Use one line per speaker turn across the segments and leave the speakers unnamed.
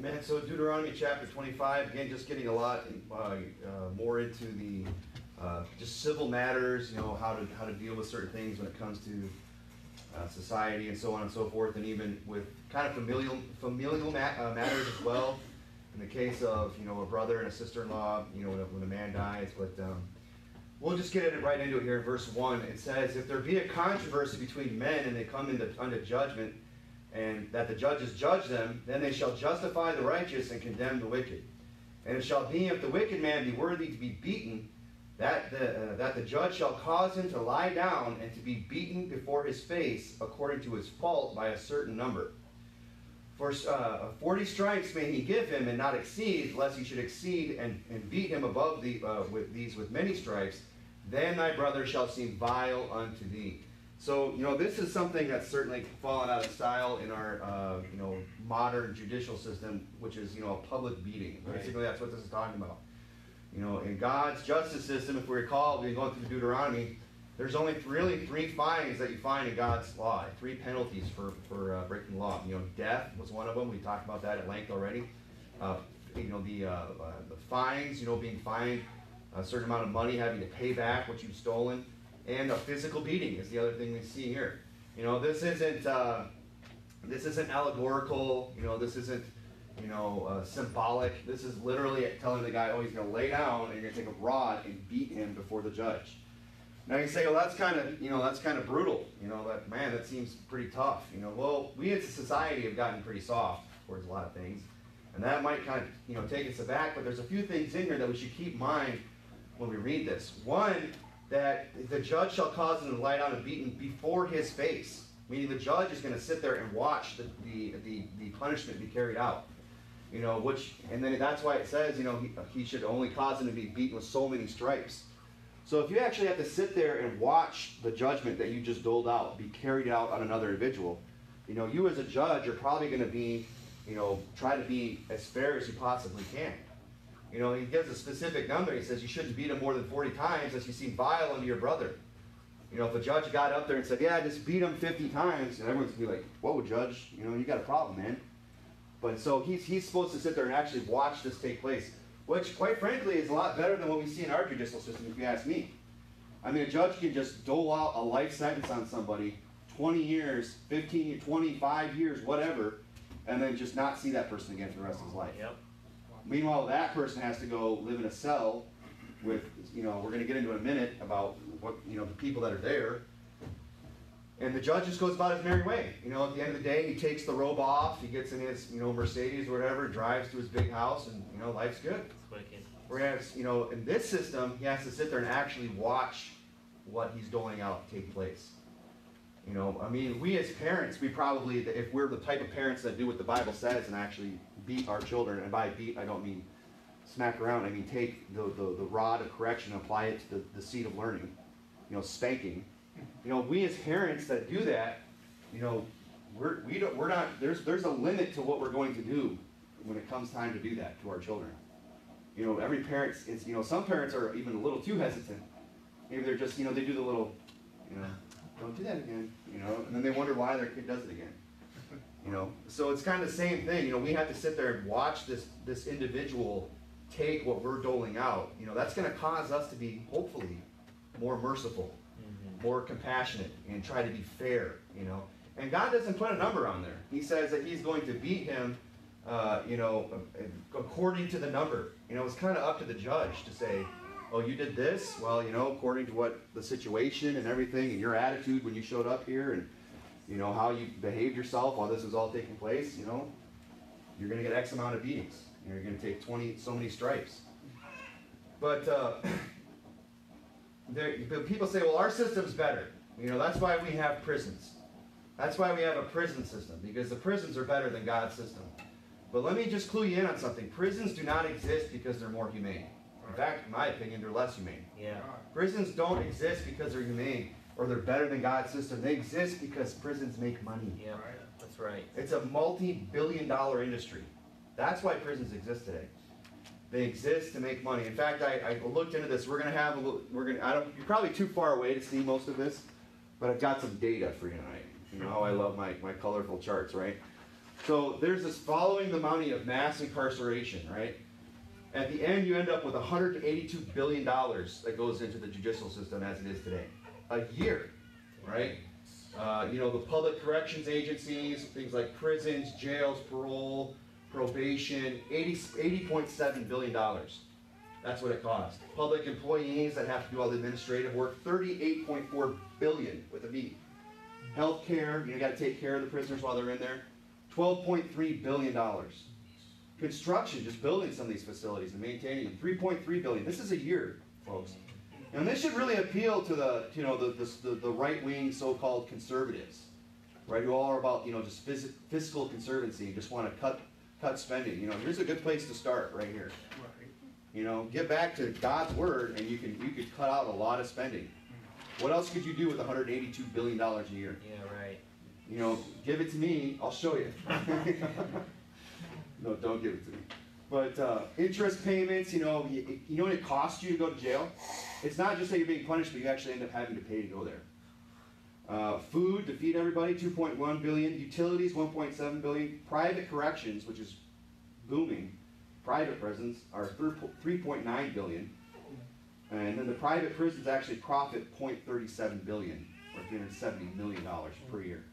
Amen. So Deuteronomy chapter 25, again, just getting a lot uh, uh, more into the uh, just civil matters, you know, how to how to deal with certain things when it comes to uh, society and so on and so forth, and even with kind of familial familial ma- uh, matters as well. In the case of you know a brother and a sister-in-law, you know when a, when a man dies, but um, we'll just get right into it here in verse one. It says, "If there be a controversy between men and they come into unto judgment." And that the judges judge them, then they shall justify the righteous and condemn the wicked. And it shall be, if the wicked man be worthy to be beaten, that the, uh, that the judge shall cause him to lie down and to be beaten before his face according to his fault by a certain number. For uh, forty stripes may he give him and not exceed, lest he should exceed and, and beat him above the, uh, with these with many stripes. Then thy brother shall seem vile unto thee. So, you know, this is something that's certainly fallen out of style in our, uh, you know, modern judicial system, which is, you know, a public beating.
Right.
Basically, that's what this is talking about. You know, in God's justice system, if we recall, we're going through Deuteronomy, there's only really three fines that you find in God's law, three penalties for, for uh, breaking law. You know, death was one of them. We talked about that at length already. Uh, you know, the, uh, uh, the fines, you know, being fined a certain amount of money, having to pay back what you've stolen and a physical beating is the other thing we see here. You know, this isn't uh, this isn't allegorical. You know, this isn't you know uh, symbolic. This is literally telling the guy, oh, he's going to lay down and you're going to take a rod and beat him before the judge. Now you say, well, that's kind of you know that's kind of brutal. You know, that man, that seems pretty tough. You know, well, we as a society have gotten pretty soft towards a lot of things, and that might kind of you know take us aback. But there's a few things in here that we should keep in mind when we read this. One that the judge shall cause him to lie down and beaten before his face. Meaning the judge is going to sit there and watch the, the, the, the, punishment be carried out. You know, which, and then that's why it says, you know, he, he should only cause him to be beaten with so many stripes. So if you actually have to sit there and watch the judgment that you just doled out be carried out on another individual, you know, you as a judge are probably going to be, you know, try to be as fair as you possibly can. You know, he gives a specific number. He says you shouldn't beat him more than 40 times as you seem vile unto your brother. You know, if a judge got up there and said, yeah, just beat him 50 times, and everyone's going to be like, whoa, judge, you know, you got a problem, man. But so he's, he's supposed to sit there and actually watch this take place, which, quite frankly, is a lot better than what we see in our judicial system, if you ask me. I mean, a judge can just dole out a life sentence on somebody, 20 years, 15, 25 years, whatever, and then just not see that person again for the rest of his life.
Yep.
Meanwhile, that person has to go live in a cell with, you know, we're going to get into in a minute about what, you know, the people that are there. And the judge just goes about his merry way. You know, at the end of the day, he takes the robe off, he gets in his, you know, Mercedes or whatever, drives to his big house, and, you know, life's good. Whereas, you know, in this system, he has to sit there and actually watch what he's doling out take place. You know, I mean, we as parents, we probably, if we're the type of parents that do what the Bible says and actually beat our children, and by beat, I don't mean smack around, I mean take the, the, the rod of correction and apply it to the, the seed of learning, you know, spanking. You know, we as parents that do that, you know, we're, we don't, we're not, there's, there's a limit to what we're going to do when it comes time to do that to our children. You know, every parent is, you know, some parents are even a little too hesitant. Maybe they're just, you know, they do the little, you know, don't do that again, you know, and then they wonder why their kid does it again. You know, so it's kind of the same thing. You know, we have to sit there and watch this this individual take what we're doling out. You know, that's going to cause us to be hopefully more merciful, mm-hmm. more compassionate, and try to be fair. You know, and God doesn't put a number on there. He says that He's going to beat him. Uh, you know, according to the number. You know, it's kind of up to the judge to say, oh, you did this? Well, you know, according to what the situation and everything and your attitude when you showed up here and you know, how you behaved yourself while this was all taking place, you know, you're going to get X amount of beatings. You're going to take 20, so many stripes. But uh, there, people say, well, our system's better. You know, that's why we have prisons. That's why we have a prison system, because the prisons are better than God's system. But let me just clue you in on something. Prisons do not exist because they're more humane. In fact, in my opinion, they're less humane.
Yeah.
Prisons don't exist because they're humane or they're better than God's system. They exist because prisons make money.
Yeah, that's right.
It's a multi-billion dollar industry. That's why prisons exist today. They exist to make money. In fact, I, I looked into this. We're gonna have a little, we're gonna. I don't. You're probably too far away to see most of this, but I've got some data for you tonight. You know how I love my my colorful charts, right? So there's this following the money of mass incarceration, right? At the end, you end up with 182 billion dollars that goes into the judicial system as it is today, a year, right? Uh, you know, the public corrections agencies, things like prisons, jails, parole, probation, 80, 80.7 billion dollars. That's what it costs. Public employees that have to do all the administrative work, 38.4 billion with a B. Healthcare, you got to take care of the prisoners while they're in there, 12.3 billion dollars. Construction, just building some of these facilities and maintaining them, 3.3 billion. This is a year, folks. And this should really appeal to the, you know, the, the, the right-wing so-called conservatives, right? Who all are about, you know, just phys- fiscal conservancy, and just want to cut, cut spending. You know, here's a good place to start right here. Right. You know, get back to God's word, and you can you could cut out a lot of spending. Mm-hmm. What else could you do with 182 billion dollars a year?
Yeah, right.
You know, give it to me, I'll show you. no, don't give it to me. But uh, interest payments, you know, you, you know what it costs you to go to jail? It's not just that you're being punished, but you actually end up having to pay to go there. Uh, food to feed everybody, 2.1 billion. Utilities, 1.7 billion. Private corrections, which is booming. Private prisons are 3.9 billion. And then the private prisons actually profit 0.37 billion, or 370 million dollars per year.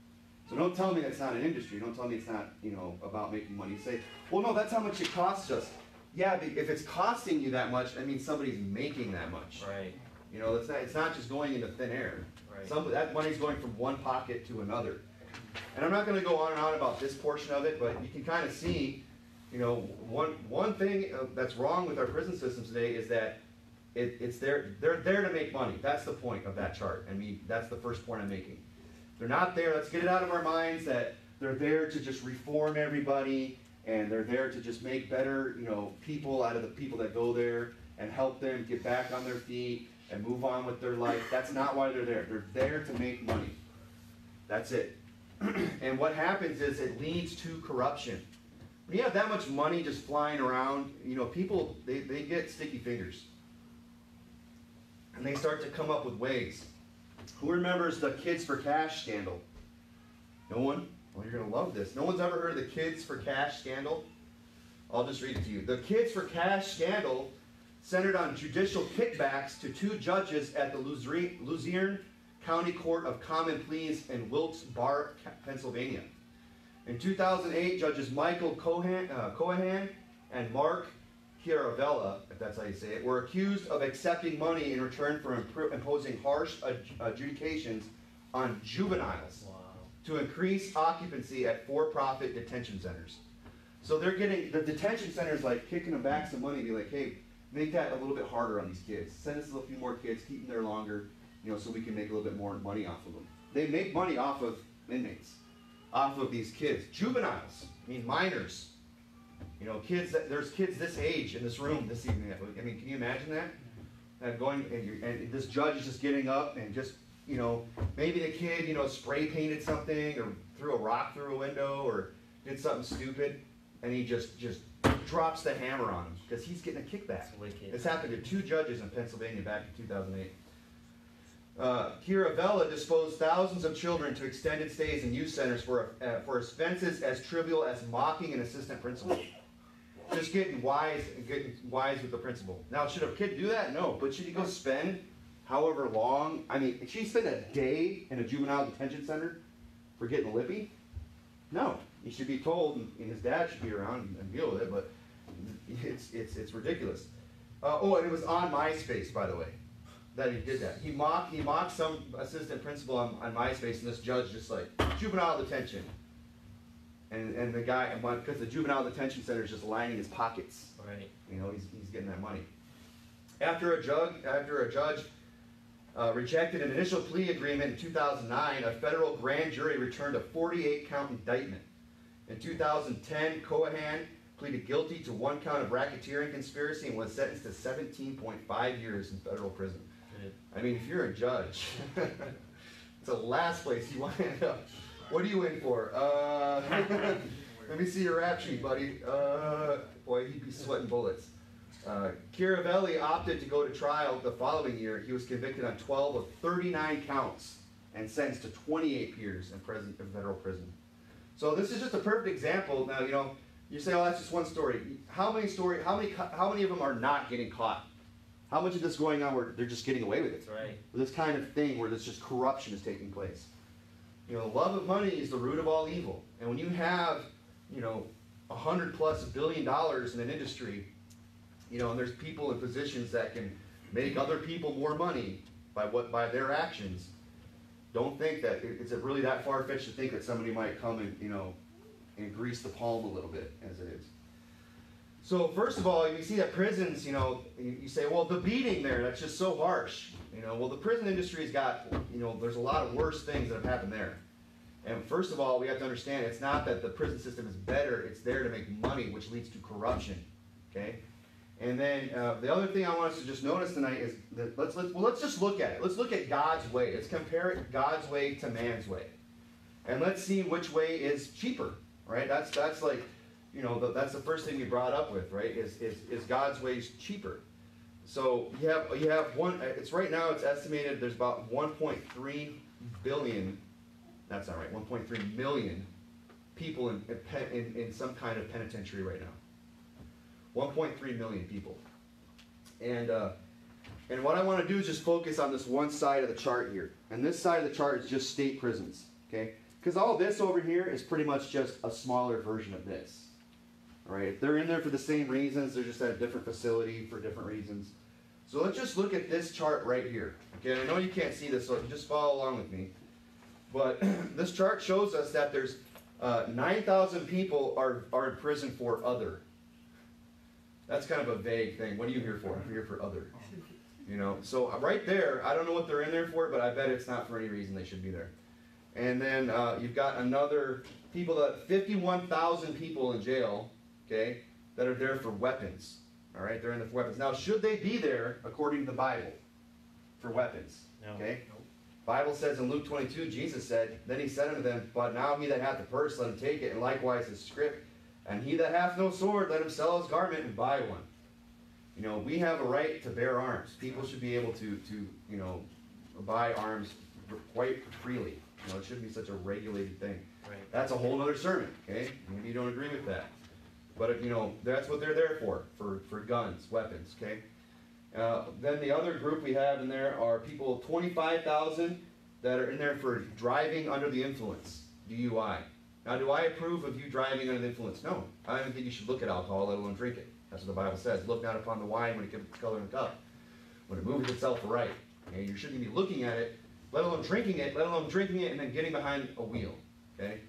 So don't tell me that's not an industry. Don't tell me it's not, you know, about making money. Say, well, no, that's how much it costs us. Yeah, if it's costing you that much, I mean somebody's making that much.
Right.
You know, it's not, it's not just going into thin air.
Right.
Some, that money's going from one pocket to another. And I'm not gonna go on and on about this portion of it, but you can kind of see, you know, one, one thing uh, that's wrong with our prison system today is that it, it's there, they're there to make money. That's the point of that chart. I mean, that's the first point I'm making. They're not there, let's get it out of our minds that they're there to just reform everybody and they're there to just make better, you know, people out of the people that go there and help them get back on their feet and move on with their life. That's not why they're there. They're there to make money. That's it. and what happens is it leads to corruption. When you have that much money just flying around, you know, people, they, they get sticky fingers. And they start to come up with ways. Who remembers the Kids for Cash scandal? No one? Well, you're going to love this. No one's ever heard of the Kids for Cash scandal? I'll just read it to you. The Kids for Cash scandal centered on judicial kickbacks to two judges at the Luzerne County Court of Common Pleas in Wilkes-Barre, Pennsylvania. In 2008, judges Michael Cohen, uh, Cohen and Mark Chiaravella, if that's how you say it, were accused of accepting money in return for imp- imposing harsh adjudications on juveniles wow. to increase occupancy at for-profit detention centers. So they're getting the detention centers like kicking them back some money, be like, hey, make that a little bit harder on these kids. Send us a few more kids, keep them there longer, you know, so we can make a little bit more money off of them. They make money off of inmates, off of these kids, juveniles, I mean minors. You know, kids. That, there's kids this age in this room this evening. I mean, can you imagine that? And going and, and this judge is just getting up and just you know maybe the kid you know spray painted something or threw a rock through a window or did something stupid, and he just just drops the hammer on him because he's getting a kickback. This happened to two judges in Pennsylvania back in 2008. Uh, Chiaravella disposed thousands of children to extended stays in youth centers for, uh, for offenses as trivial as mocking an assistant principal. Just getting wise, getting wise with the principal. Now, should a kid do that? No, but should he go spend however long? I mean, should he spend a day in a juvenile detention center for getting a lippy? No, he should be told, and his dad should be around and deal with it. But it's it's it's ridiculous. Uh, oh, and it was on MySpace, by the way, that he did that. He mocked he mocked some assistant principal on, on MySpace, and this judge just like juvenile detention. And, and the guy, because the juvenile detention center is just lining his pockets.
Right.
You know, he's, he's getting that money. After a judge, after a judge uh, rejected an initial plea agreement in 2009, a federal grand jury returned a 48 count indictment. In 2010, Cohen pleaded guilty to one count of racketeering conspiracy and was sentenced to 17.5 years in federal prison. I mean, if you're a judge, it's the last place you want to end up. What are you in for? Uh, let me see your rap sheet, buddy. Uh, boy, he'd be sweating bullets. Uh, Chiaravelli opted to go to trial the following year. He was convicted on 12 of 39 counts and sentenced to 28 years in, prison, in federal prison. So this is just a perfect example. Now, you know, you say, oh, that's just one story. How many story? How many? How many of them are not getting caught? How much of this going on where they're just getting away with it?
That's right.
This kind of thing where there's just corruption is taking place. You know, love of money is the root of all evil. And when you have, you know, a hundred plus billion dollars in an industry, you know, and there's people in positions that can make other people more money by what by their actions. Don't think that it's really that far fetched to think that somebody might come and you know, and grease the palm a little bit as it is. So first of all, you see that prisons, you know, you say, well, the beating there, that's just so harsh. You know, well, the prison industry's got, you know, there's a lot of worse things that have happened there. And first of all, we have to understand it's not that the prison system is better, it's there to make money, which leads to corruption. Okay? And then uh, the other thing I want us to just notice tonight is that let's, let's, well, let's just look at it. Let's look at God's way. Let's compare God's way to man's way. And let's see which way is cheaper, right? That's, that's like, you know, the, that's the first thing we brought up with, right? Is, is, is God's ways cheaper? So you have, you have one, it's right now, it's estimated there's about 1.3 billion, that's not right, 1.3 million people in, in, in some kind of penitentiary right now. 1.3 million people. And, uh, and what I want to do is just focus on this one side of the chart here. And this side of the chart is just state prisons, okay? Because all this over here is pretty much just a smaller version of this. Right, they're in there for the same reasons, they're just at a different facility for different reasons. So let's just look at this chart right here. Okay, I know you can't see this, so just follow along with me. But this chart shows us that there's uh, 9,000 people are, are in prison for other. That's kind of a vague thing. What are you here for? I'm here for other. You know, so uh, right there, I don't know what they're in there for, but I bet it's not for any reason they should be there. And then uh, you've got another people that 51,000 people in jail, okay, that are there for weapons. All right, they're in there for weapons. Now, should they be there according to the Bible for weapons?
No.
Okay. Bible says in Luke 22, Jesus said, Then he said unto them, But now he that hath the purse, let him take it, and likewise his scrip. And he that hath no sword, let him sell his garment and buy one. You know, we have a right to bear arms. People should be able to, to you know, buy arms quite freely. You know, it shouldn't be such a regulated thing.
Right.
That's a whole other sermon, okay? Maybe you don't agree with that. But, if, you know, that's what they're there for, for, for guns, weapons, okay? Uh, then the other group we have in there are people, 25,000 that are in there for driving under the influence, DUI. Now, do I approve of you driving under the influence? No. I don't think you should look at alcohol, let alone drink it. That's what the Bible says. Look not upon the wine when it gives color in the cup, when it moves itself right. Okay? You shouldn't be looking at it, let alone drinking it, let alone drinking it and then getting behind a wheel. Okay?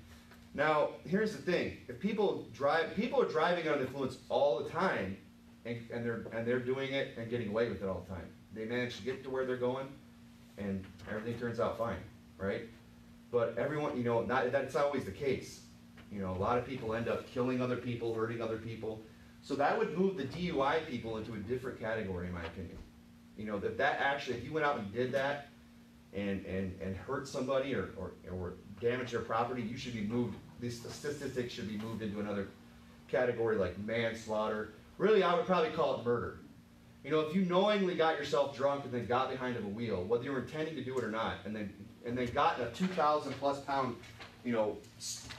Now, here's the thing: if people drive, people are driving under the influence all the time, and, and they're and they're doing it and getting away with it all the time. They manage to get to where they're going, and everything turns out fine, right? But everyone, you know, not, that's not always the case. You know, a lot of people end up killing other people, hurting other people. So that would move the DUI people into a different category, in my opinion. You know, that that actually, if you went out and did that and, and, and hurt somebody or, or, or damage their property, you should be moved, these statistics should be moved into another category like manslaughter. Really, I would probably call it murder. You know, if you knowingly got yourself drunk and then got behind of a wheel, whether you were intending to do it or not, and then and then got a 2,000 plus pound, you know,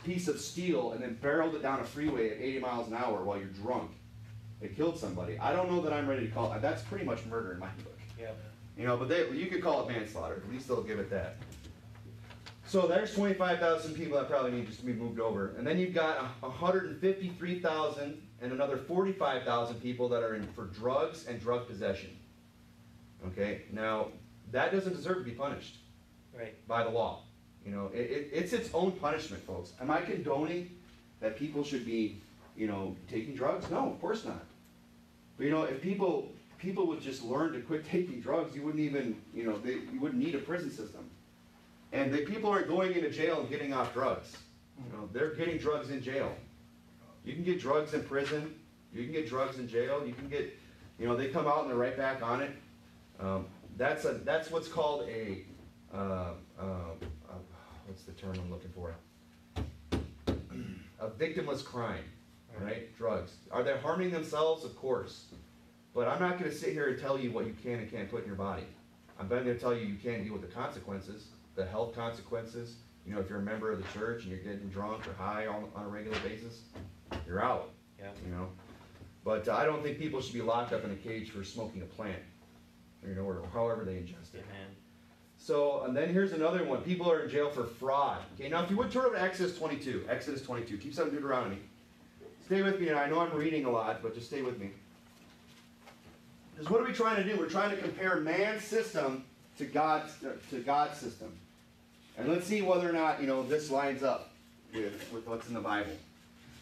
piece of steel and then barreled it down a freeway at 80 miles an hour while you're drunk, it killed somebody. I don't know that I'm ready to call it. That's pretty much murder in my book.
Yeah.
You know, but they, you could call it manslaughter. At least they'll give it that. So there's 25,000 people that probably need just to be moved over. And then you've got 153,000 and another 45,000 people that are in for drugs and drug possession. Okay, now that doesn't deserve to be punished
Right.
by the law. You know, it, it, it's its own punishment, folks. Am I condoning that people should be, you know, taking drugs? No, of course not. But you know, if people people would just learn to quit taking drugs, you wouldn't even, you know, they, you wouldn't need a prison system. And the people aren't going into jail and getting off drugs. You know, they're getting drugs in jail. You can get drugs in prison. You can get drugs in jail. You can get, you know, they come out and they're right back on it. Um, that's a that's what's called a uh, uh, uh, what's the term I'm looking for? a victimless crime, right? Drugs. Are they harming themselves? Of course. But I'm not going to sit here and tell you what you can and can't put in your body. I'm going to tell you you can't deal with the consequences, the health consequences, You know, if you're a member of the church and you're getting drunk or high on, on a regular basis, you're out.
Yeah.
You know, but uh, I don't think people should be locked up in a cage for smoking a plant, you know, or however they ingest it.
Amen.
So, and then here's another one. People are in jail for fraud. Okay, now if you would turn over to Exodus 22, Exodus 22, keep some Deuteronomy. Stay with me, and I know I'm reading a lot, but just stay with me. Because what are we trying to do? We're trying to compare man's system to God's to God's system, and let's see whether or not you know this lines up with with what's in the Bible.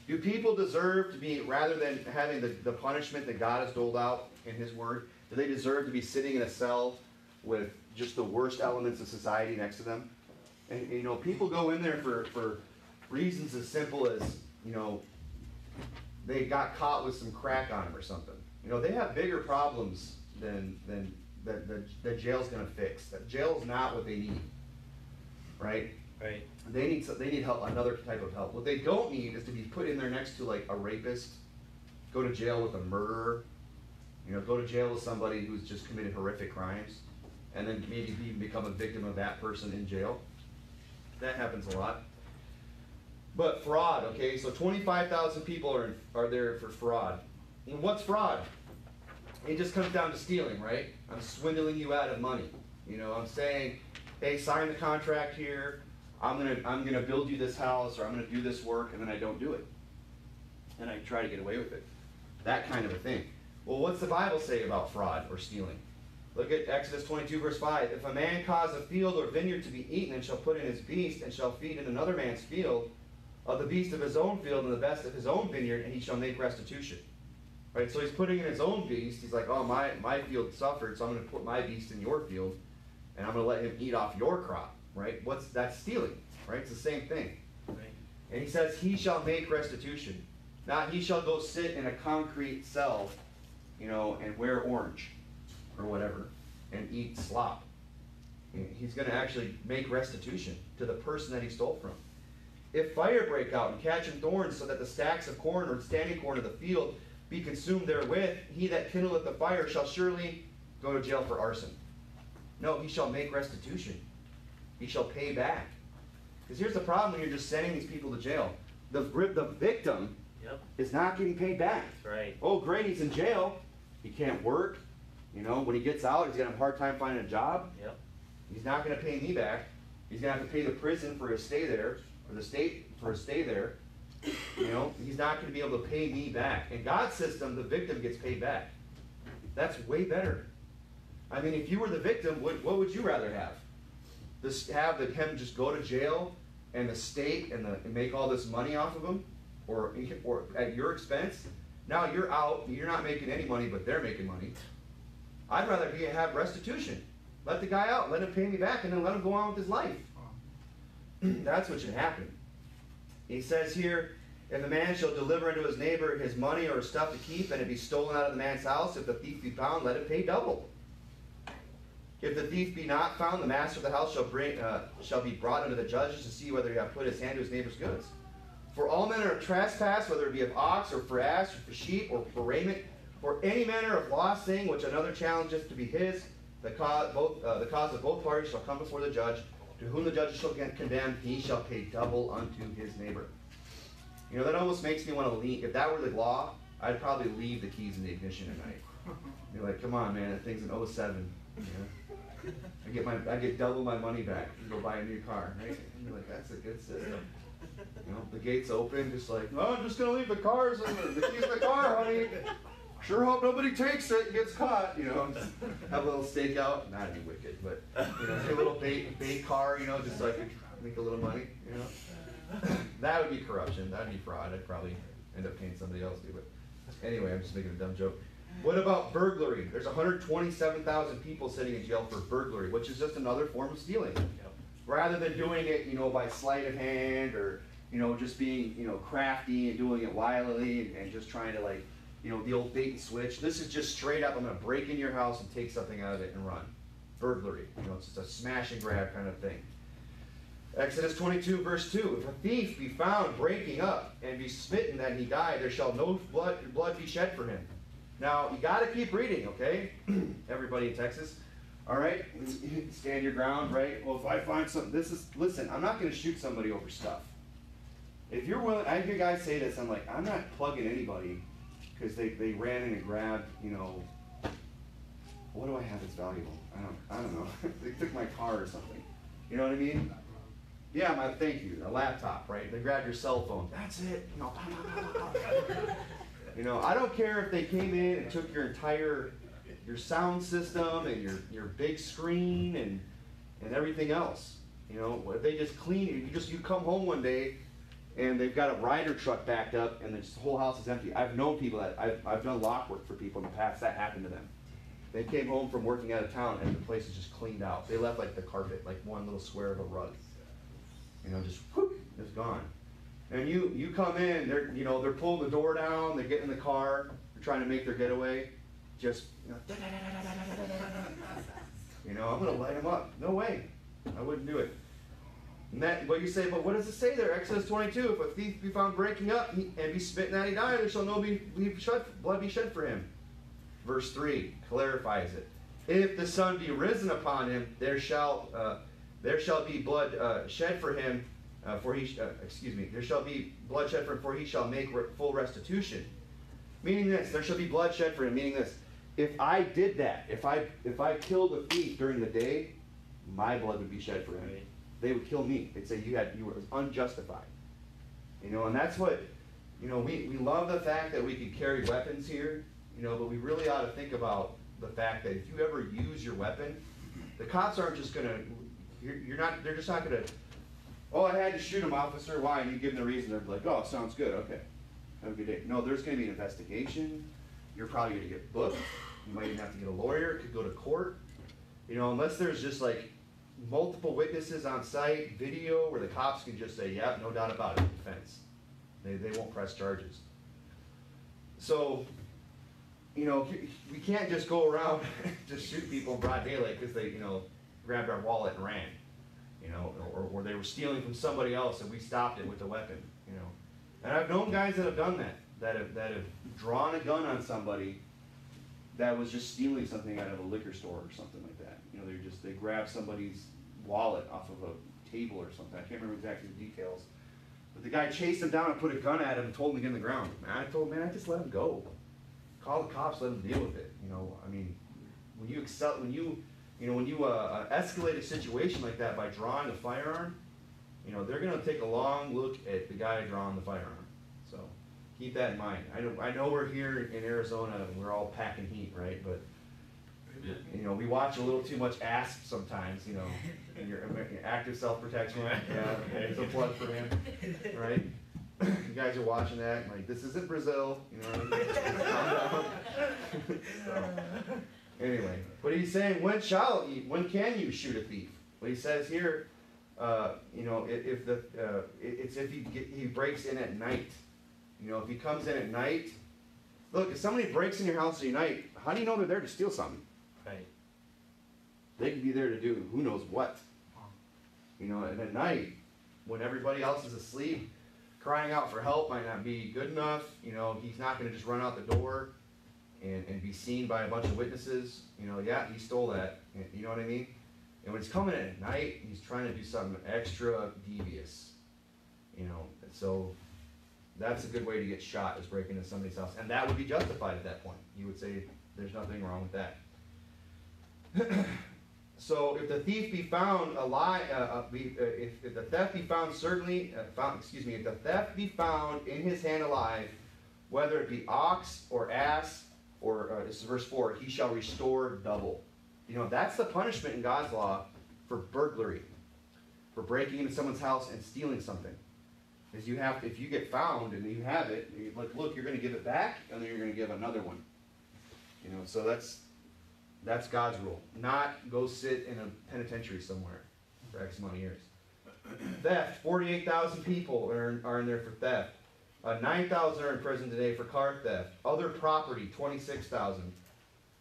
Do people deserve to be, rather than having the, the punishment that God has doled out in His Word, do they deserve to be sitting in a cell with just the worst elements of society next to them? And, you know, people go in there for, for reasons as simple as, you know, they got caught with some crack on them or something. You know, they have bigger problems than, than that the, the jail's going to fix. That jail's not what they need, right?
Right.
They need they need help, another type of help. What they don't need is to be put in there next to like a rapist, go to jail with a murderer, you know, go to jail with somebody who's just committed horrific crimes, and then maybe even become a victim of that person in jail. That happens a lot. But fraud, okay, so twenty-five thousand people are, are there for fraud. And what's fraud? It just comes down to stealing, right? I'm swindling you out of money. You know, I'm saying, hey, sign the contract here. I'm gonna I'm gonna build you this house or I'm gonna do this work and then I don't do it. And I try to get away with it. That kind of a thing. Well, what's the Bible say about fraud or stealing? Look at Exodus 22, verse 5. If a man cause a field or vineyard to be eaten, and shall put in his beast, and shall feed in another man's field, of the beast of his own field and the best of his own vineyard, and he shall make restitution. Right? So he's putting in his own beast. He's like, oh, my, my field suffered, so I'm going to put my beast in your field, and I'm going to let him eat off your crop. Right? What's that's stealing? Right? It's the same thing.
Right.
And he says, he shall make restitution. Not he shall go sit in a concrete cell, you know, and wear orange or whatever and eat slop. He's going to actually make restitution to the person that he stole from. If fire break out and catch him thorns, so that the stacks of corn or standing corn of the field be consumed therewith, he that kindleth the fire shall surely go to jail for arson. No, he shall make restitution. He shall pay back. Because here's the problem when you're just sending these people to jail. The, the victim
Yep.
is not getting paid back.
That's right.
Oh, great, he's in jail. He can't work. You know, when he gets out, he's gonna have a hard time finding a job.
Yep.
He's not gonna pay me back. He's gonna have to pay the prison for his stay there, or the state for his stay there. You know, he's not gonna be able to pay me back. In God's system, the victim gets paid back. That's way better. I mean, if you were the victim, what, what would you rather have? This have the, him just go to jail and the state and, the, and make all this money off of him, or or at your expense? Now you're out. You're not making any money, but they're making money. I'd rather be have restitution. Let the guy out. Let him pay me back, and then let him go on with his life. That's what should happen. He says here, if a man shall deliver unto his neighbor his money or his stuff to keep, and it be stolen out of the man's house, if the thief be found, let him pay double. If the thief be not found, the master of the house shall bring uh, shall be brought unto the judges to see whether he hath put his hand to his neighbor's goods. For all manner of trespass, whether it be of ox or for ass or for sheep or for raiment, for any manner of lost thing which another challengeth to be his, the cause, both, uh, the cause of both parties shall come before the judge. To whom the judge shall condemn, he shall pay double unto his neighbor. You know, that almost makes me want to leave. If that were the law, I'd probably leave the keys in the ignition at night. Be like, come on, man, that thing's an 07. You know? I get my, I get double my money back and go buy a new car, right? And you're like, that's a good system. You know, the gates open, just like, no, I'm just gonna leave the cars in the, the keys in the car, honey. Sure hope nobody takes it and gets caught, you know. Have a little stakeout, not be wicked, but you know, a little bait bait car, you know, just so I could make a little money, you know. that would be corruption. That'd be fraud. I'd probably end up paying somebody else to. But anyway, I'm just making a dumb joke. What about burglary? There's 127,000 people sitting in jail for burglary, which is just another form of stealing.
Yep.
Rather than doing it, you know, by sleight of hand or you know, just being, you know, crafty and doing it wildly and, and just trying to like, you know, the old bait and switch. This is just straight up, I'm gonna break in your house and take something out of it and run. Burglary, you know, it's just a smash and grab kind of thing. Exodus 22, verse 2. If a thief be found breaking up and be smitten that he die, there shall no blood, blood be shed for him. Now, you got to keep reading, okay? Everybody in Texas. All right, stand your ground, right? Well, if I find something, this is listen. I'm not going to shoot somebody over stuff. If you're willing, I hear guys say this. I'm like, I'm not plugging anybody because they, they ran in and grabbed, you know, what do I have that's valuable? I don't I don't know. they took my car or something. You know what I mean? Yeah, my thank you. A laptop, right? They grabbed your cell phone. That's it. You know, you know, I don't care if they came in and took your entire your sound system and your, your big screen and and everything else. You know, if they just clean you just you come home one day and they've got a Ryder truck backed up and the whole house is empty. I've known people that I've, I've done lock work for people in the past that happened to them. They came home from working out of town and the place is just cleaned out. They left like the carpet, like one little square of a rug. You know, just whoop, it's gone. And you you come in, they're you know they're pulling the door down, they get in the car, they're trying to make their getaway, just you know, you know I'm gonna light them up. No way, I wouldn't do it. And that, but you say, but what does it say there? Exodus 22, if a thief be found breaking up and be smitten that he die, there shall no be, be shed, blood be shed for him. Verse 3 clarifies it. If the sun be risen upon him, there shall uh, there shall be blood uh, shed for him, uh, for he uh, excuse me, there shall be blood shed for him, for he shall make re- full restitution. Meaning this, there shall be bloodshed for him. Meaning this, if I did that, if I if I killed a thief during the day, my blood would be shed for him. Right they would kill me. They'd say you had you were unjustified. You know, and that's what you know, we, we love the fact that we can carry weapons here, you know, but we really ought to think about the fact that if you ever use your weapon, the cops aren't just gonna you're, you're not they're just not gonna oh I had to shoot him officer, why? And you give them the reason, they're like, Oh, sounds good, okay. Have a good day. No, there's gonna be an investigation, you're probably gonna get booked, you might even have to get a lawyer, it could go to court. You know, unless there's just like multiple witnesses on site, video where the cops can just say, yeah, no doubt about it, defense. They, they won't press charges. So, you know, we can't just go around just shoot people in broad daylight because they, you know, grabbed our wallet and ran, you know, or, or they were stealing from somebody else and we stopped it with a weapon, you know. And I've known guys that have done that, that have, that have drawn a gun on somebody that was just stealing something out of a liquor store or something like that. You know, they just they grabbed somebody's wallet off of a table or something. I can't remember exactly the details. But the guy chased him down and put a gun at him and told him to get in the ground. Man, I told him, man, I just let him go. Call the cops, let him deal with it. You know, I mean, when you excel, when you, you know, when you uh, escalate a situation like that by drawing a firearm, you know, they're going to take a long look at the guy drawing the firearm. So keep that in mind. I know, I know we're here in Arizona and we're all packing heat, right? But you know, we watch a little too much ASP sometimes, you know, and your active self-protection. Yeah, it's a plug for him, right? You guys are watching that, like, this isn't Brazil, you know. so, anyway, but he's saying, when shall you, when can you shoot a thief? Well, he says here, uh, you know, if, if the, uh, it's if he, get, he breaks in at night. You know, if he comes in at night, look, if somebody breaks in your house at night, how do you know they're there to steal something? Right. They could be there to do who knows what. You know, and at night, when everybody else is asleep, crying out for help might not be good enough. You know, he's not going to just run out the door and, and be seen by a bunch of witnesses. You know, yeah, he stole that. You know what I mean? And when he's coming in at night, he's trying to do something extra devious. You know, so that's a good way to get shot is breaking into somebody's house. And that would be justified at that point. You would say there's nothing wrong with that. so if the thief be found alive, uh, uh, be, uh, if, if, the theft be found certainly, uh, found, excuse me, if the theft be found in his hand alive, whether it be ox or ass, or uh, this is verse 4, he shall restore double. You know, that's the punishment in God's law for burglary, for breaking into someone's house and stealing something. Is you have, if you get found and you have it, you like, look, you're going to give it back, and then you're going to give another one. You know, so that's that's God's rule. Not go sit in a penitentiary somewhere for X amount of years. theft. 48,000 people are, are in there for theft. Uh, 9,000 are in prison today for car theft. Other property, 26,000.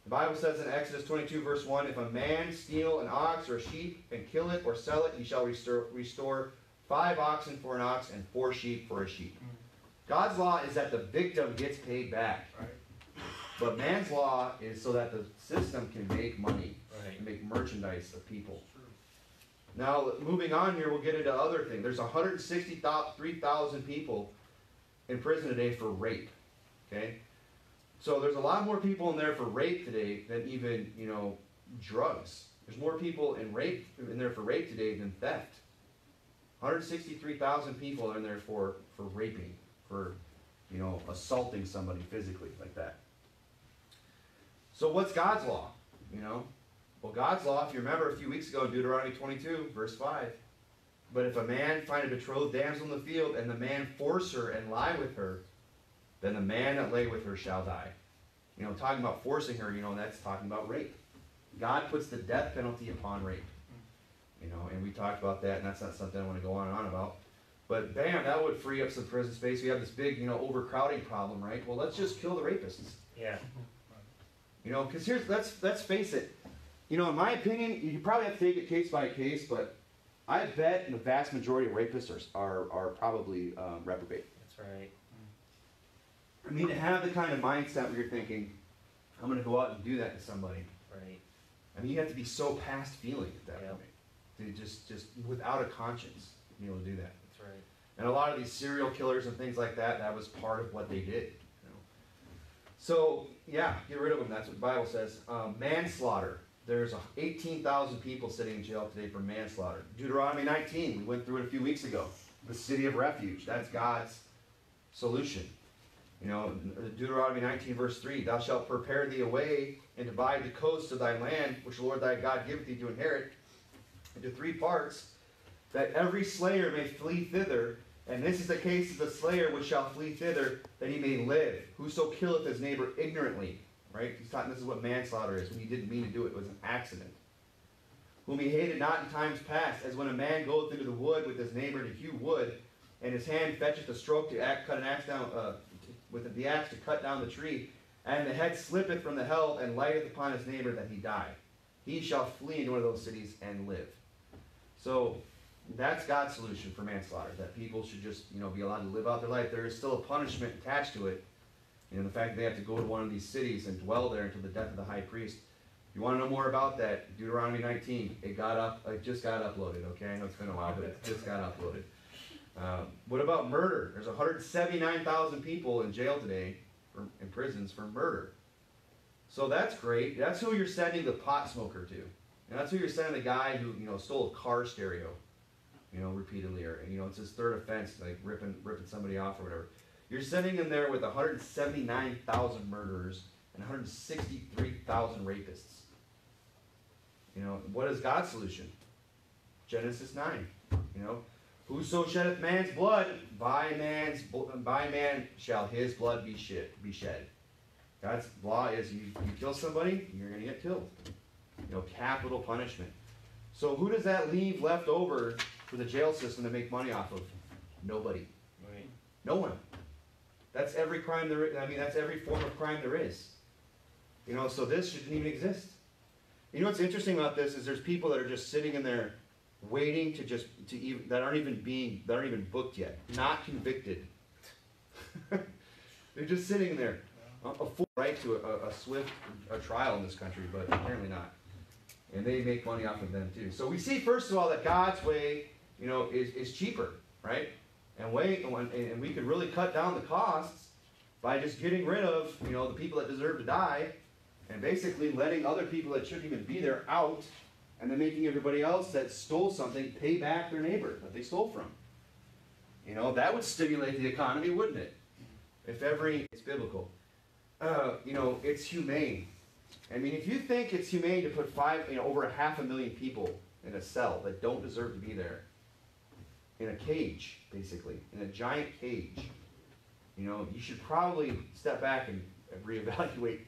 The Bible says in Exodus 22, verse 1 If a man steal an ox or a sheep and kill it or sell it, he shall restore, restore five oxen for an ox and four sheep for a sheep. God's law is that the victim gets paid back. Right. But man's law is so that the system can make money,
Right.
and make merchandise of people. Now, moving on here, we'll get into other things. There's 163,000 people in prison today for rape. Okay? So there's a lot more people in there for rape today than even, you know, drugs. There's more people in rape in there for rape today than theft. 163,000 people are in there for, for raping, for, you know, assaulting somebody physically like that. So what's God's law? You know? Well, God's law, if you remember a few weeks ago Deuteronomy 22, verse 5, but if a man find a betrothed damsel in the field, and the man force her and lie with her, then the man that lay with her shall die. You know, talking about forcing her, you know, that's talking about rape. God puts the death penalty upon rape. You know, and we talked about that, and that's not something I want to go on and on about. But bam, that would free up some prison space. We have this big, you know, overcrowding problem, right? Well, let's just kill the rapists.
Yeah.
You know, because here's let's let's face it. You know, in my opinion, you probably have to take it case by case, but I bet the vast majority of rapists are are, are probably um, reprobate.
That's right.
I mean, to have the kind of mindset where you're thinking, I'm going to go out and do that to somebody.
Right.
I mean, you have to be so past feeling at that
Yep.
point to just just without a conscience be able to do that.
That's right.
And a lot of these serial killers and things like that, that was part of what they did. You know? So, yeah, get rid of them. That's what the Bible says. Um, manslaughter. There's 18,000 people sitting in jail today for manslaughter. Deuteronomy 19, we went through it a few weeks ago. The city of refuge. That's God's solution. You know, Deuteronomy 19, verse 3 Thou shalt prepare thee a way and divide the coast of thy land, which the Lord thy God giveth thee to inherit, into three parts, that every slayer may flee thither. And this is the case of the slayer which shall flee thither, that he may live. Whoso killeth his neighbor ignorantly. Right? He's talking, this is what manslaughter is, when he didn't mean to do it, it was an accident. Whom he hated not in times past, as when a man goeth into the wood with his neighbor to hew wood, and his hand fetcheth a stroke to act, cut an axe down, uh, with the axe to cut down the tree, and the head slippeth from the helve and lighteth upon his neighbor that he die. He shall flee into one of those cities and live. So that's God's solution for manslaughter. That people should just, you know, be allowed to live out their life. There is still a punishment attached to it. You know, the fact that they have to go to one of these cities and dwell there until the death of the high priest. If you want to know more about that, Deuteronomy 19. It got up. It just got uploaded. Okay, I know it's been a while, but it just got uploaded. Um, what about murder? There's 179,000 people in jail today, for, in prisons for murder. So that's great. That's who you're sending the pot smoker to. And that's who you're sending the guy who, you know, stole a car stereo, you know, repeatedly, or, you know, it's his third offense, like ripping, ripping somebody off or whatever. You're sending him there with 179,000 murderers and 163,000 rapists. You know, what is God's solution? Genesis 9, you know, whoso sheddeth man's blood, by man's, by man shall his blood be shed, be shed. God's law is you, you kill somebody, you're gonna get killed. You know, capital punishment. So who does that leave left over for the jail system to make money off of? Nobody.
Right.
No one. That's every crime there is. I mean, that's every form of crime there is. You know, so this shouldn't even exist. You know what's interesting about this is there's people that are just sitting in there waiting to just to even that aren't even being that aren't even booked yet, not convicted. They're just sitting there, a, full right to a, a swift a trial in this country, but apparently not. And they make money off of them too. So we see first of all that God's way, you know, is, is cheaper, right? And way and, and we could really cut down the costs by just getting rid of, you know, the people that deserve to die, and basically letting other people that shouldn't even be there out, and then making everybody else that stole something pay back their neighbor that they stole from. You know, that would stimulate the economy, wouldn't it? If every it's biblical. Uh, you know, it's humane. I mean, if you think it's humane to put five, you know, over a half a million people in a cell that don't deserve to be there, in a cage, basically, in a giant cage, you know, you should probably step back and reevaluate,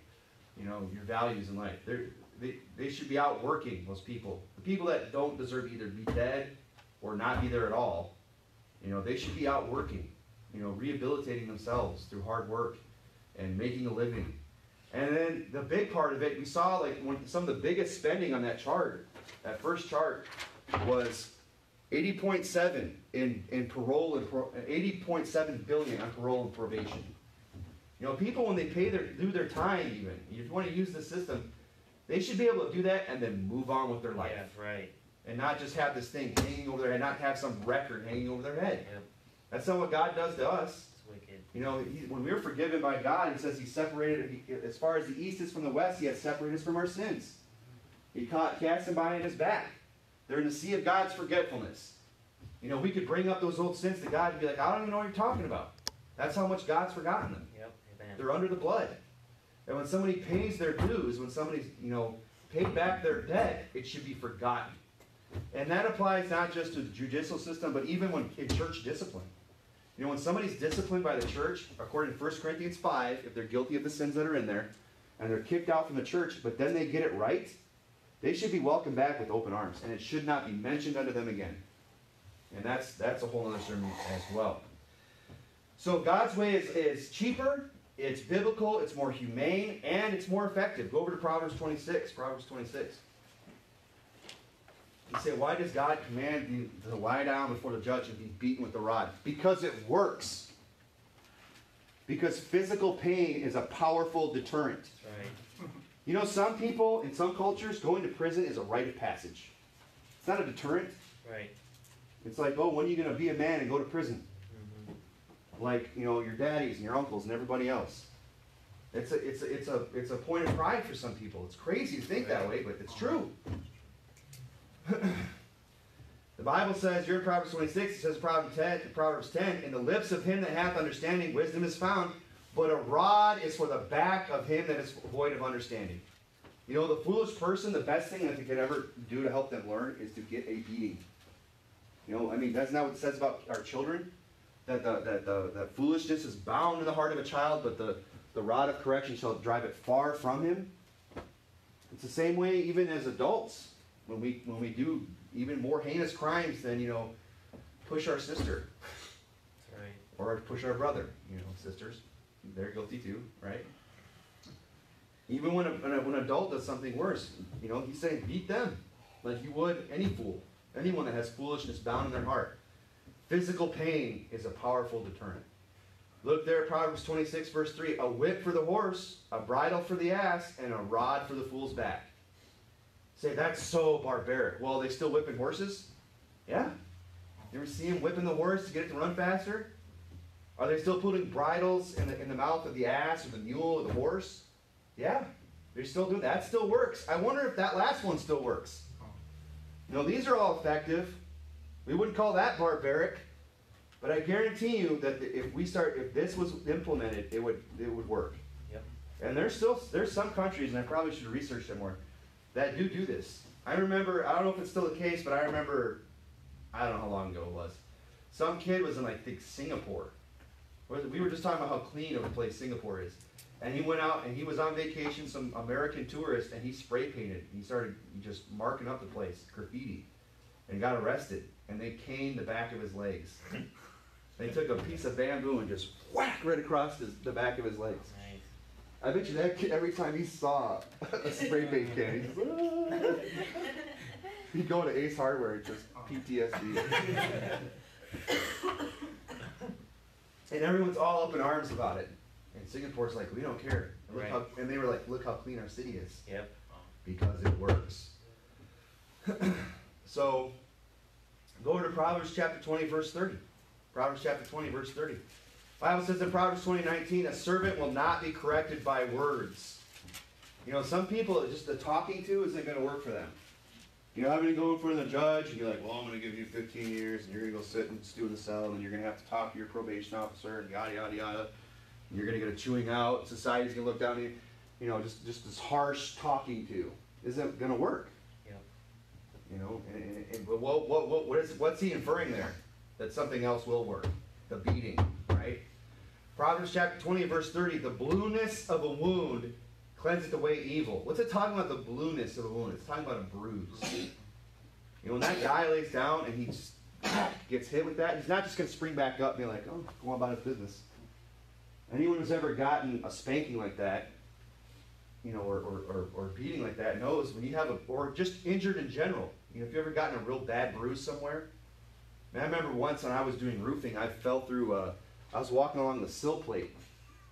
you know, your values in life. They're, they, they should be out working, those people. The people that don't deserve either to be dead or not be there at all, you know, they should be out working, you know, rehabilitating themselves through hard work and making a living. And then the big part of it, we saw like one, some of the biggest spending on that chart, that first chart, was 80.7 in, in parole and pro, 80.7 billion on parole and probation. You know, people when they pay their do their time, even if you want to use the system, they should be able to do that and then move on with their life,
Yeah, right.
and not just have this thing hanging over their head, not have some record hanging over their head. That's not what God does to us.
It's wicked.
You know, he, when we're forgiven by God, He says He separated, he, as far as the east is from the west, He has separated us from our sins. He caught, cast them behind His back. They're in the sea of God's forgetfulness. You know, we could bring up those old sins to God and be like, I don't even know what you're talking about. That's how much God's forgotten them.
Yep. Amen.
They're under the blood. And when somebody pays their dues, when somebody's, you know, paid back their debt, it should be forgotten. And that applies not just to the judicial system, but even when in church discipline. You know, when somebody's disciplined by the church, according to 1 Corinthians 5, if they're guilty of the sins that are in there, and they're kicked out from the church, but then they get it right, they should be welcomed back with open arms, and it should not be mentioned unto them again. And that's that's a whole other sermon as well. So God's way is, is cheaper, it's biblical, it's more humane, and it's more effective. Go over to Proverbs 26. Proverbs 26. You say, why does God command you to lie down before the judge and be beaten with the rod? Because it works. Because physical pain is a powerful deterrent.
Right.
You know, some people in some cultures, going to prison is a rite of passage. It's not a deterrent.
Right.
It's like, oh, when are you going to be a man and go to prison?
hmm
Like, you know, your daddies and your uncles and everybody else. It's a, it's a, it's a, it's a point of pride for some people. It's crazy to think that way, but it's true. the Bible says, you're in Proverbs 26, it says Proverbs 10, Proverbs 10, in the lips of him that hath understanding, wisdom is found, but a rod is for the back of him that is void of understanding. You know, the foolish person, the best thing that they could ever do to help them learn is to get a beating. You know, I mean, that's not what it says about our children. That the, that the, that foolishness is bound in the heart of a child, but the, the rod of correction shall drive it far from him. It's the same way even as adults. When we when we do even more heinous crimes than, you know, push our sister
That's right.
or push our brother, you know, sisters. They're guilty too, right? Even when, a, when, a, when an adult does something worse, you know, he's saying beat them like you would any fool, anyone that has foolishness bound in their heart. Physical pain is a powerful deterrent. Look there at Proverbs 26, verse 3 a whip for the horse, a bridle for the ass, and a rod for the fool's back. Say, that's so barbaric. Well, they still whipping horses? Yeah. You ever see him whipping the horse to get it to run faster? Are they still putting bridles in the, in the mouth of the ass or the mule or the horse? Yeah, they're still doing that. Still works. I wonder if that last one still works. No, these are all effective. We wouldn't call that barbaric, but I guarantee you that if we start, if this was implemented, it would it would work.
Yep.
And there's still there's some countries, and I probably should research them more, that do do this. I remember. I don't know if it's still the case, but I remember. I don't know how long ago it was. Some kid was in I think Singapore. We were just talking about how clean of a place Singapore is. And he went out and he was on vacation, some American tourist, and he spray painted. He started just marking up the place, graffiti, and got arrested. And they caned the back of his legs. they took a piece of bamboo and just whack right across his, the back of his legs.
Nice.
I bet you that kid, every time he saw a spray paint can, he'd, just, "Ah." he'd go to Ace Hardware and just PTSD. and everyone's all up in arms about it. And Singapore's like, we don't care. And, look
Right.
how, and they were like, look how clean our city is
Yep.
because it works. so, go over to Proverbs chapter 20, verse 30. Proverbs chapter 20, verse 30. Bible says in Proverbs 20, 19, a servant will not be corrected by words. You know, some people, just the talking to isn't going to work for them. You know, having to go in front of the judge and you're like, well, I'm going to give you 15 years and you're going to go sit and stew in the cell and you're going to have to talk to your probation officer and yada, yada, yada. And you're going to get a chewing out. Society's going to look down on you. You know, just, just this harsh talking to isn't going to work.
Yep.
You know, and, and, and but what, what, what, what is, what's he inferring there? That something else will work. The beating, right? Proverbs chapter 20, verse 30, the blueness of a wound cleanseth away evil. What's it talking about, the blueness of a wound? It's talking about a bruise. You know, when that guy lays down and he just gets hit with that, he's not just going to spring back up and be like, oh, go on about his business. Anyone who's ever gotten a spanking like that, you know, or, or, or, or beating like that knows when you have a, or just injured in general. You know, if you ever gotten a real bad bruise somewhere. Man, I remember once when I was doing roofing, I fell through, uh, I was walking along the sill plate,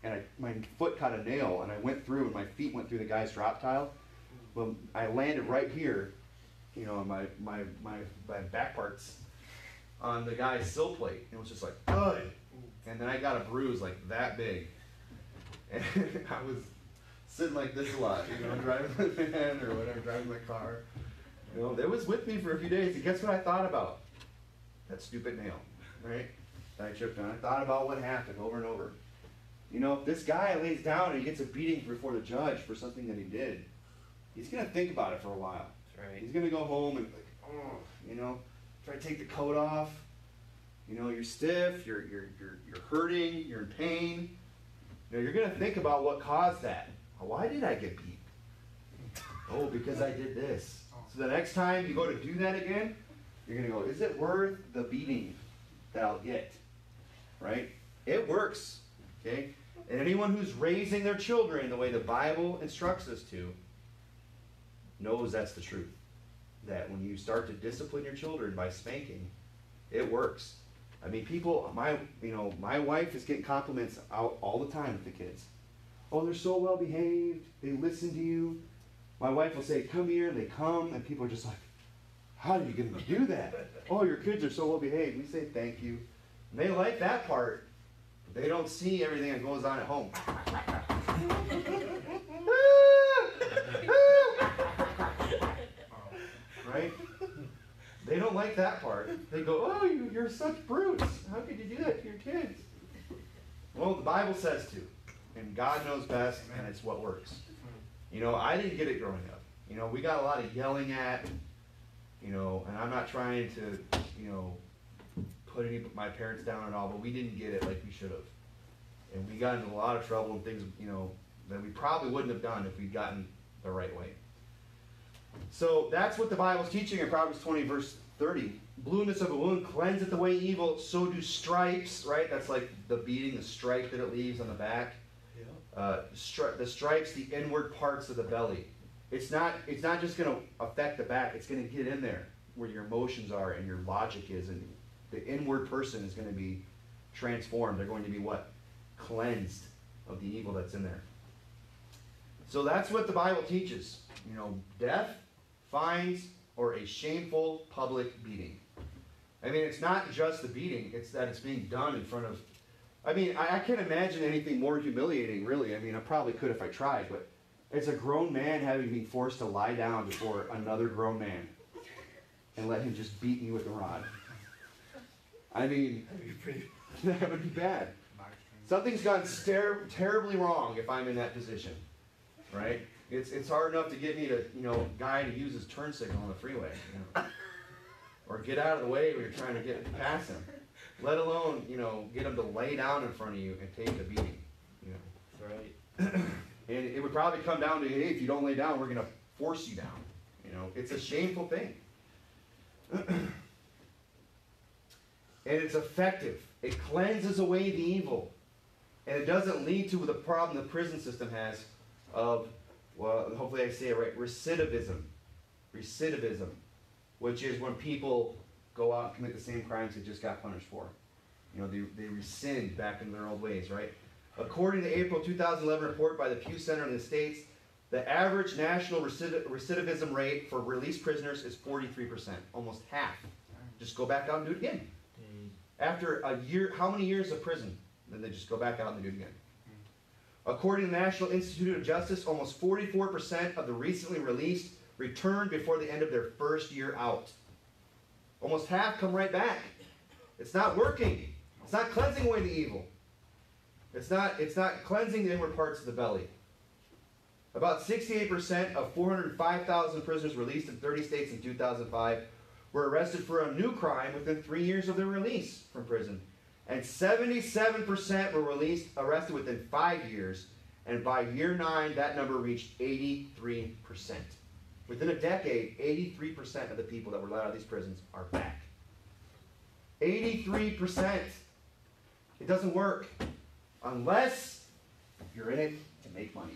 and I, my foot caught a nail, and I went through, and my feet went through the guy's drop tile. Well, I landed right here, you know, on my my my, my back parts on the guy's sill plate. It was just like. And then I got a bruise like that big, and I was sitting like this a lot, you know, driving the van or whatever, driving my car. You know, it was with me for a few days. And guess what I thought about? That stupid nail, right? That I chipped on. I thought about what happened over and over. You know, if this guy lays down and he gets a beating before the judge for something that he did, he's gonna think about it for a while.
Right.
He's gonna go home and like, oh, you know, try to take the coat off. You know, you're stiff, you're you're you're you're hurting, you're in pain. You know, you're gonna think about what caused that. Why did I get beat? Oh, because I did this. So the next time you go to do that again, you're gonna go, is it worth the beating that I'll get? Right? It works. Okay? And anyone who's raising their children the way the Bible instructs us to knows that's the truth. That when you start to discipline your children by spanking, it works. I mean, people, my, you know, my wife is getting compliments out all the time with the kids. Oh, they're so well behaved. They listen to you. My wife will say, "Come here," and they come, and people are just like, "How are you going to do that?" oh, your kids are so well behaved. We say thank you. And they like that part. They don't see everything that goes on at home. right? They don't like that part. They go, "Oh, you, you're such brutes. How could you do that to your kids?" Well, the Bible says to, and God knows best, and it's what works. You know, I didn't get it growing up. You know, we got a lot of yelling at. You know, and I'm not trying to, you know, put any of my parents down at all, but we didn't get it like we should have, and we got into a lot of trouble and things, you know, that we probably wouldn't have done if we'd gotten the right way. So that's what the Bible's teaching in Proverbs 20, verse 30. Blueness of a wound cleanseth away evil, so do stripes, right? That's like the beating, the stripe that it leaves on the back. Uh, stri- the stripes, the inward parts of the belly. It's not, it's not just going to affect the back, it's going to get in there where your emotions are and your logic is. And the inward person is going to be transformed. They're going to be what? Cleansed of the evil that's in there. So that's what the Bible teaches. You know, death, fines, or a shameful public beating. I mean, it's not just the beating, it's that it's being done in front of. I mean, I, I can't imagine anything more humiliating, really. I mean, I probably could if I tried, but it's a grown man having been forced to lie down before another grown man and let him just beat me with a rod. I mean, that would be bad. Something's gone ter- terribly wrong if I'm in that position, right? It's, it's hard enough to get me to, you know, guy to use his turn signal on the freeway, you know, or get out of the way when you're trying to get past him. Let alone, you know, get him to lay down in front of you and take the beating, you know.
Right.
And it would probably come down to, hey, if you don't lay down, we're going to force you down. You know, it's a shameful thing. and it's effective. It cleanses away the evil. And it doesn't lead to the problem the prison system has of, well, hopefully I say it right, recidivism. Recidivism, which is when people go out and commit the same crimes they just got punished for. You know, they, they rescind back in their old ways, right? According to April 2011 report by the Pew Center in the States, the average national recidivism rate for released prisoners is 43%, almost half. Just go back out and do it again. After a year, how many years of prison? Then they just go back out and do it again. According to the National Institute of Justice, almost 44% of the recently released returned before the end of their first year out. Almost half come right back. It's not working. It's not cleansing away the evil. It's not, it's not cleansing the inward parts of the belly. About 68% of 405,000 prisoners released in 30 states in 2005 were arrested for a new crime within three years of their release from prison. And 77% were released, arrested within five years. And by year nine, that number reached 83%. Within a decade, 83% of the people that were let out of these prisons are back. 83%. It doesn't work unless you're in it to make money.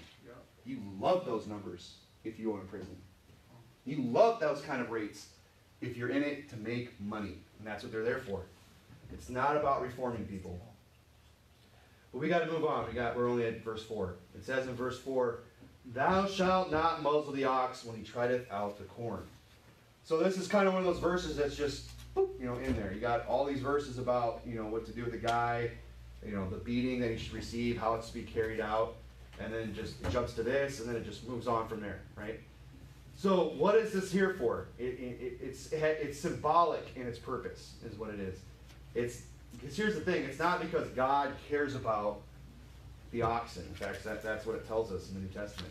You love those numbers if you own a prison. You love those kind of rates if you're in it to make money. And that's what they're there for. It's not about reforming people. But we got to move on. We got we're only at verse four. It says in verse four, "Thou shalt not muzzle the ox when he treadeth out the corn." So this is kind of one of those verses that's just you know in there. You got all these verses about you know what to do with the guy, you know the beating that he should receive, how it's to be carried out, and then just jumps to this, and then it just moves on from there, right? So what is this here for? It, it, it's it's symbolic in its purpose, is what it is. It's because here's the thing: it's not because God cares about the oxen. In fact, that, that's what it tells us in the New Testament.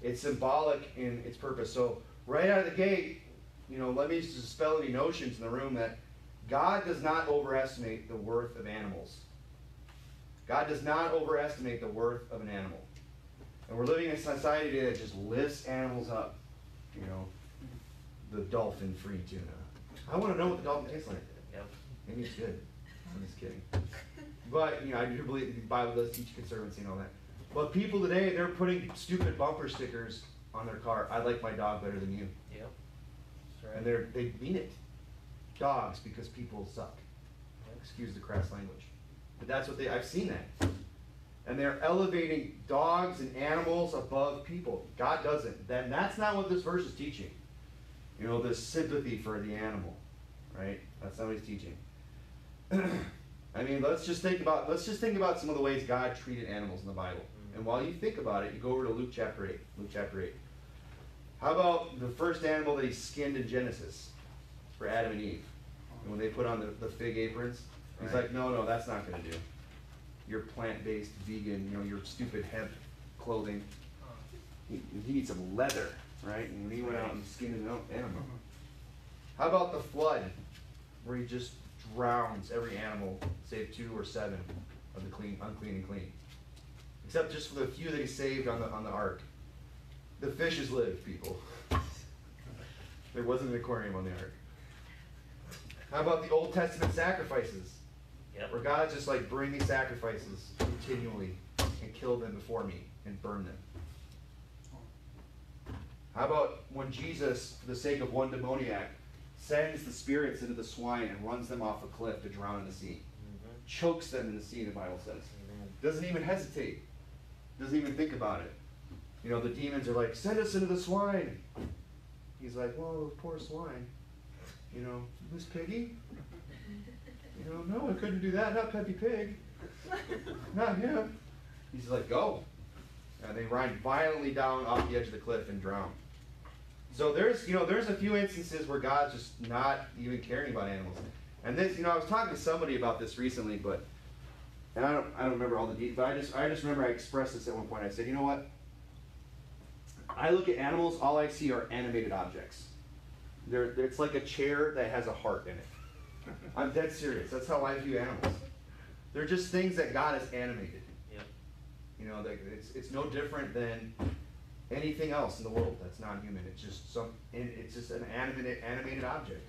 It's symbolic in its purpose. So right out of the gate, you know, let me dispel any notions in the room that God does not overestimate the worth of animals. God does not overestimate the worth of an animal. And we're living in a society today that just lifts animals up. You know, the dolphin-free tuna. I want to know what the dolphin tastes like.
Yep.
Maybe it's good. I'm just kidding. But, you know, I do believe the Bible does teach conservancy and all that. But people today, they're putting stupid bumper stickers on their car. I like my dog better than you.
Yep. Right.
And they're, they mean it. Dogs, because people suck. Excuse the crass language. But that's what they, I've seen that. And they're elevating dogs and animals above people. God doesn't. Then that's not what this verse is teaching. You know, this sympathy for the animal. Right? That's not what he's teaching. I mean, let's just think about let's just think about some of the ways God treated animals in the Bible. Mm-hmm. And while you think about it, you go over to Luke chapter eight. Luke chapter eight. How about the first animal that he skinned in Genesis for Adam and Eve? And when they put on the, the fig aprons, he's
Right.
like, no, no, that's not going to do. Your plant-based vegan, you know, your stupid hemp clothing. He, he needs some leather, right? And he went out and skinned an animal. Mm-hmm. How about the flood, where he just drowns every animal, save two or seven of the clean, unclean and clean, except just for the few that he saved on the on the ark. The fishes lived, people. There wasn't an aquarium on the ark. How about the Old Testament sacrifices,
Yep.
where God's just like bring these sacrifices continually and kill them before me and burn them. How about when Jesus, for the sake of one demoniac, sends the spirits into the swine and runs them off a cliff to drown in the sea?
Mhm.
Chokes them in the sea, the Bible says.
Amen.
Doesn't even hesitate. Doesn't even think about it. You know, the demons are like, send us into the swine. He's like, well, poor swine. You know, Miss Piggy? You know, no, I couldn't do that. Not Peppy Pig. Not him. He's like, go. And they ride violently down off the edge of the cliff and drown. So there's, you know, there's a few instances where God's just not even caring about animals. And this, you know, I was talking to somebody about this recently, but and I don't, I don't remember all the details, but I just, I just remember I expressed this at one point. I said, you know what? I look at animals, all I see are animated objects. They're, it's like a chair that has a heart in it. I'm dead serious. That's how I view animals. They're just things that God has animated.
Yep.
You know, like it's, it's no different than anything else in the world that's not human. It's just some, it's just an animated, animated object.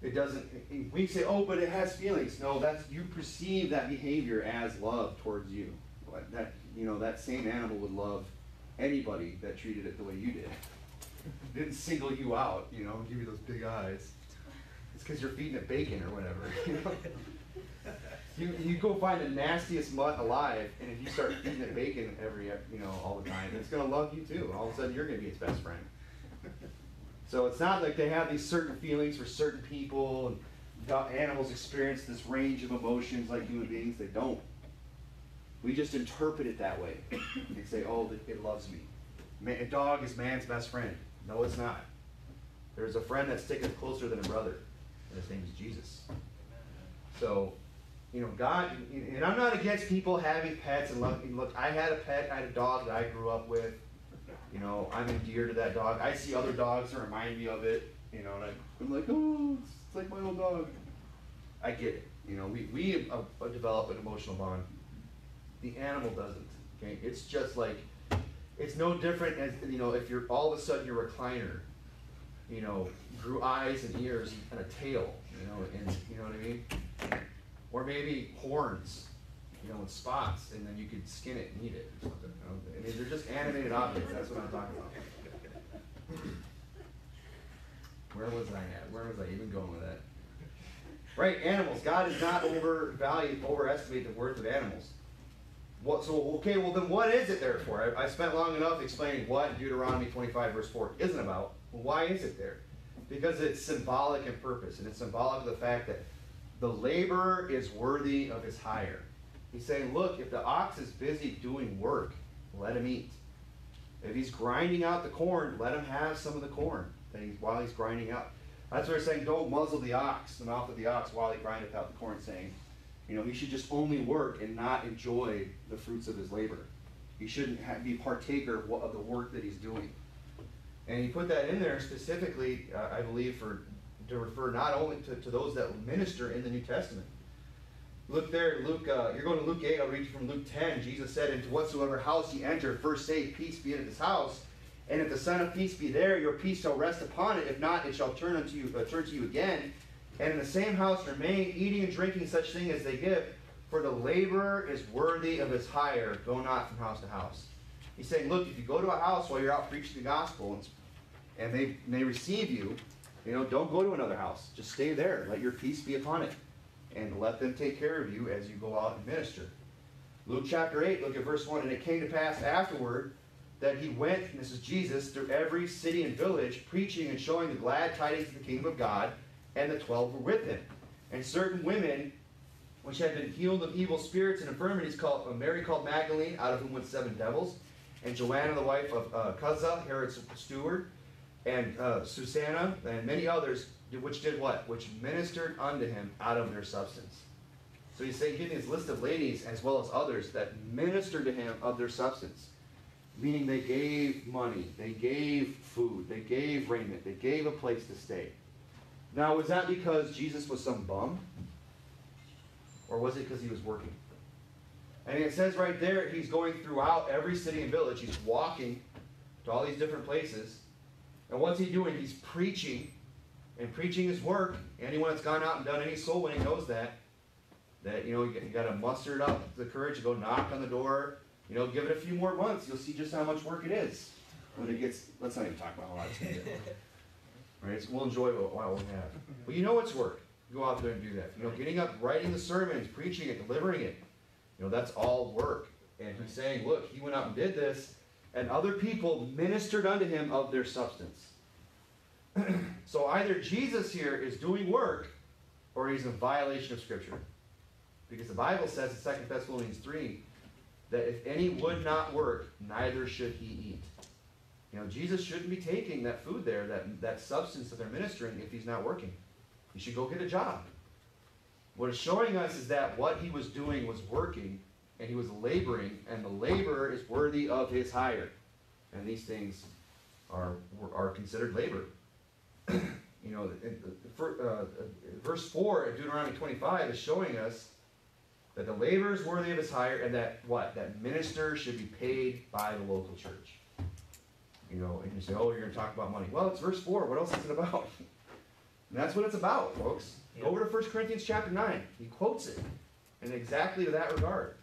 It doesn't, we say, oh, but it has feelings. No, that's, you perceive that behavior as love towards you. That, you know, that same animal would love anybody that treated it the way you did. Didn't single you out, you know, give you those big eyes. It's because you're feeding it bacon or whatever. You, know? you, you go find the nastiest mutt alive, and if you start feeding it bacon every, you know, all the time, it's gonna love you too. All of a sudden, you're gonna be its best friend. So it's not like they have these certain feelings for certain people, and animals experience this range of emotions like human beings. They don't. We just interpret it that way and say, "Oh, it- loves me." A dog is man's best friend. No, it's not. There's a friend that sticketh closer than a brother, and his name is Jesus. So, you know, God, and I'm not against people having pets and love. Look, I had a pet, I had a dog that I grew up with. You know, I'm endeared to that dog. I see other dogs that remind me of it. You know, and I'm like, oh, it's, like my old dog. I get it. You know, we we uh, develop an emotional bond. The animal doesn't. Okay, it's just like, it's no different as you know if you're all of a sudden your recliner, you know, grew eyes and ears and a tail. You know, and you know what I mean. Or maybe horns, you know, and spots, and then you could skin it and eat it or something. You know? I mean, they're just animated objects. That's what I'm talking about. Where was I at? Where was I even going with that? Right, animals. God does not overvalue, overestimate the worth of animals. what, so, okay, well then what is it there for? I, I spent long enough explaining what Deuteronomy 25 verse 4 isn't about. Well, why is it there? Because it's symbolic in purpose, and it's symbolic of the fact that the laborer is worthy of his hire. He's saying, look, if the ox is busy doing work, let him eat. If he's grinding out the corn, let him have some of the corn that he's, while he's grinding out. That's what he's saying, don't muzzle the ox, the mouth of the ox, while he grindeth out the corn, saying, you know, he should just only work and not enjoy the fruits of his labor. He shouldn't be partaker of the work that he's doing. And he put that in there specifically, uh, I believe, for to refer not only to, to those that minister in the New Testament. Look there, Luke. Uh, you're going to Luke 8. I'll read you from Luke 10. Jesus said, "Into whatsoever house ye enter, first say, Peace be in this house. And if the Son of Peace be there, your peace shall rest upon it. If not, it shall turn unto you, uh, turn to you again. And in the same house remain, eating and drinking such thing as they give. For the laborer is worthy of his hire. Go not from house to house." He's saying, look, if you go to a house while you're out preaching the gospel, and, and they they receive you, you know, don't go to another house. Just stay there. Let your peace be upon it and let them take care of you as you go out and minister. Luke chapter 8, look at verse 1. And it came to pass afterward that he went, and this is Jesus, through every city and village, preaching and showing the glad tidings of the kingdom of God, and the twelve were with him. And certain women, which had been healed of evil spirits and infirmities, called uh, Mary called Magdalene, out of whom went seven devils, and Joanna, the wife of uh, Chuza, Herod's steward, and uh, Susanna, and many others, which did what? Which ministered unto him out of their substance. So he's saying, giving his list of ladies as well as others that ministered to him of their substance. Meaning they gave money, they gave food, they gave raiment, they gave a place to stay. Now, was that because Jesus was some bum? Or was it because he was working? And it says right there, he's going throughout every city and village. He's walking to all these different places. And what's he doing? He's preaching and preaching his work. Anyone that's gone out and done any soul winning knows that. That, you know, you got to muster it up the courage to go knock on the door. You know, give it a few more months. You'll see just how much work it is. When it gets, let's not even talk about how hard it's going to get. Right? So we'll enjoy what, what we have. But you know it's work. Go out there and do that. You know, getting up, writing the sermons, preaching it, delivering it. You know, that's all work. And he's saying, look, he went out and did this, and other people ministered unto him of their substance. so either Jesus here is doing work or he's in violation of Scripture. Because the Bible says in 2 Thessalonians 3 that if any would not work, neither should he eat. You know, Jesus shouldn't be taking that food there, that, that substance that they're ministering, if he's not working. He should go get a job. What it's showing us is that what he was doing was working, and he was laboring, and the laborer is worthy of his hire. And these things are, are considered labor. you know, uh, verse 4 of Deuteronomy 25 is showing us that the laborer is worthy of his hire, and that what? That minister should be paid by the local church. You know, and you say, oh, you're going to talk about money. Well, it's verse 4. What else is it about? And that's what it's about, folks. Go over to 1 Corinthians chapter 9. He quotes it in exactly that regard.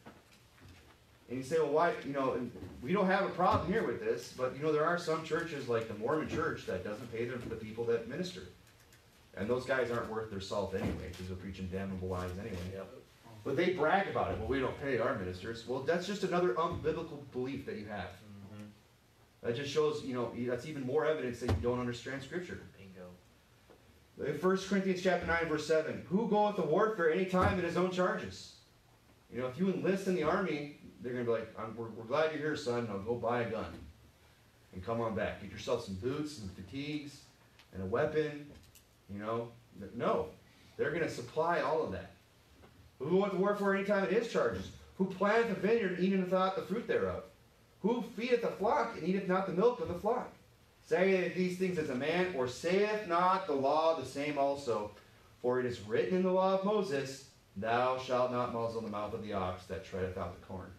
And you say, well, why, you know, we don't have a problem here with this, but, you know, there are some churches like the Mormon church that doesn't pay them for the people that minister. And those guys aren't worth their salt anyway, because they're preaching damnable lies anyway.
Yep.
But they brag about it. Well, we don't pay our ministers. Well, that's just another unbiblical belief that you have.
Mhm.
That just shows, you know, that's even more evidence that you don't understand Scripture.
Bingo.
In 1 Corinthians chapter 9, verse 7, who goeth to warfare any time at his own charges? You know, if you enlist in the army, they're going to be like, we're, we're glad you're here, son. Now go buy a gun and come on back. Get yourself some boots and fatigues and a weapon. You know, no. They're going to supply all of that. Who went to war for any time at his charges? Who planteth a vineyard and eateth not the fruit thereof? Who feedeth the flock and eateth not the milk of the flock? Sayeth these things as a man, or saith not the law the same also? For it is written in the law of Moses, Thou shalt not muzzle the mouth of the ox that treadeth out the corn.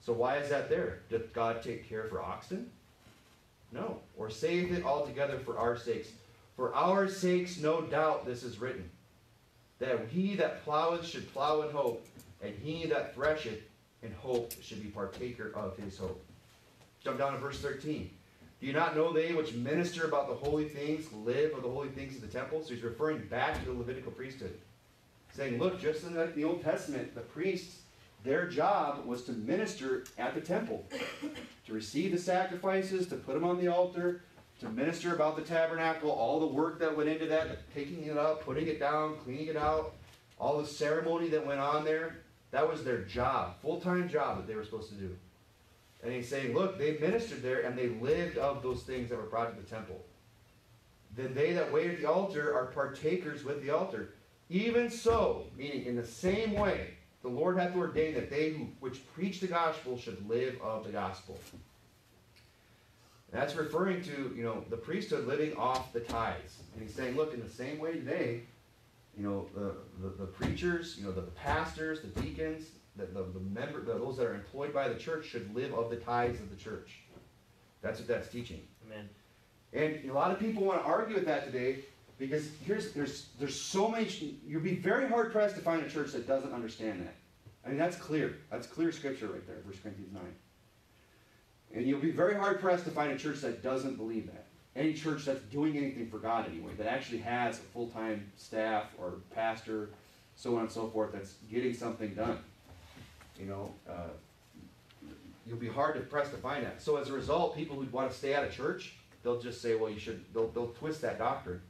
So why is that there? Doth God take care for oxen? No. Or saith it altogether for our sakes. For our sakes, no doubt, this is written. That he that ploweth should plow in hope, and he that thresheth in hope should be partaker of his hope. Jump down to verse 13. Do you not know they which minister about the holy things live of the holy things of the temple? So he's referring back to the Levitical priesthood. Saying, look, just like the Old Testament, the priests their job was to minister at the temple, to receive the sacrifices, to put them on the altar, to minister about the tabernacle, all the work that went into that, picking it up, putting it down, cleaning it out, all the ceremony that went on there. That was their job, full time job that they were supposed to do. And he's saying, look, they ministered there and they lived of those things that were brought to the temple. Then they that wait at the altar are partakers with the altar. Even so, meaning in the same way, the Lord hath ordained that they who which preach the gospel should live of the gospel. That's referring to, you know, the priesthood living off the tithes. And he's saying, look, in the same way today, you know, the, the, the preachers, you know, the, the pastors, the deacons, the, the, the member, the, those that are employed by the church should live of the tithes of the church. That's what that's teaching.
Amen.
And a lot of people want to argue with that today because here's there's there's so many you'd be very hard pressed to find a church that doesn't understand that. I mean that's clear. That's clear scripture right there, 1 Corinthians 9. And you'll be very hard pressed to find a church that doesn't believe that. Any church that's doing anything for God anyway, that actually has a full-time staff or pastor, so on and so forth, that's getting something done. You know, uh, you'll be hard to press to find that. So as a result, people who want to stay out of church, they'll just say, well, you should. They'll they'll twist that doctrine,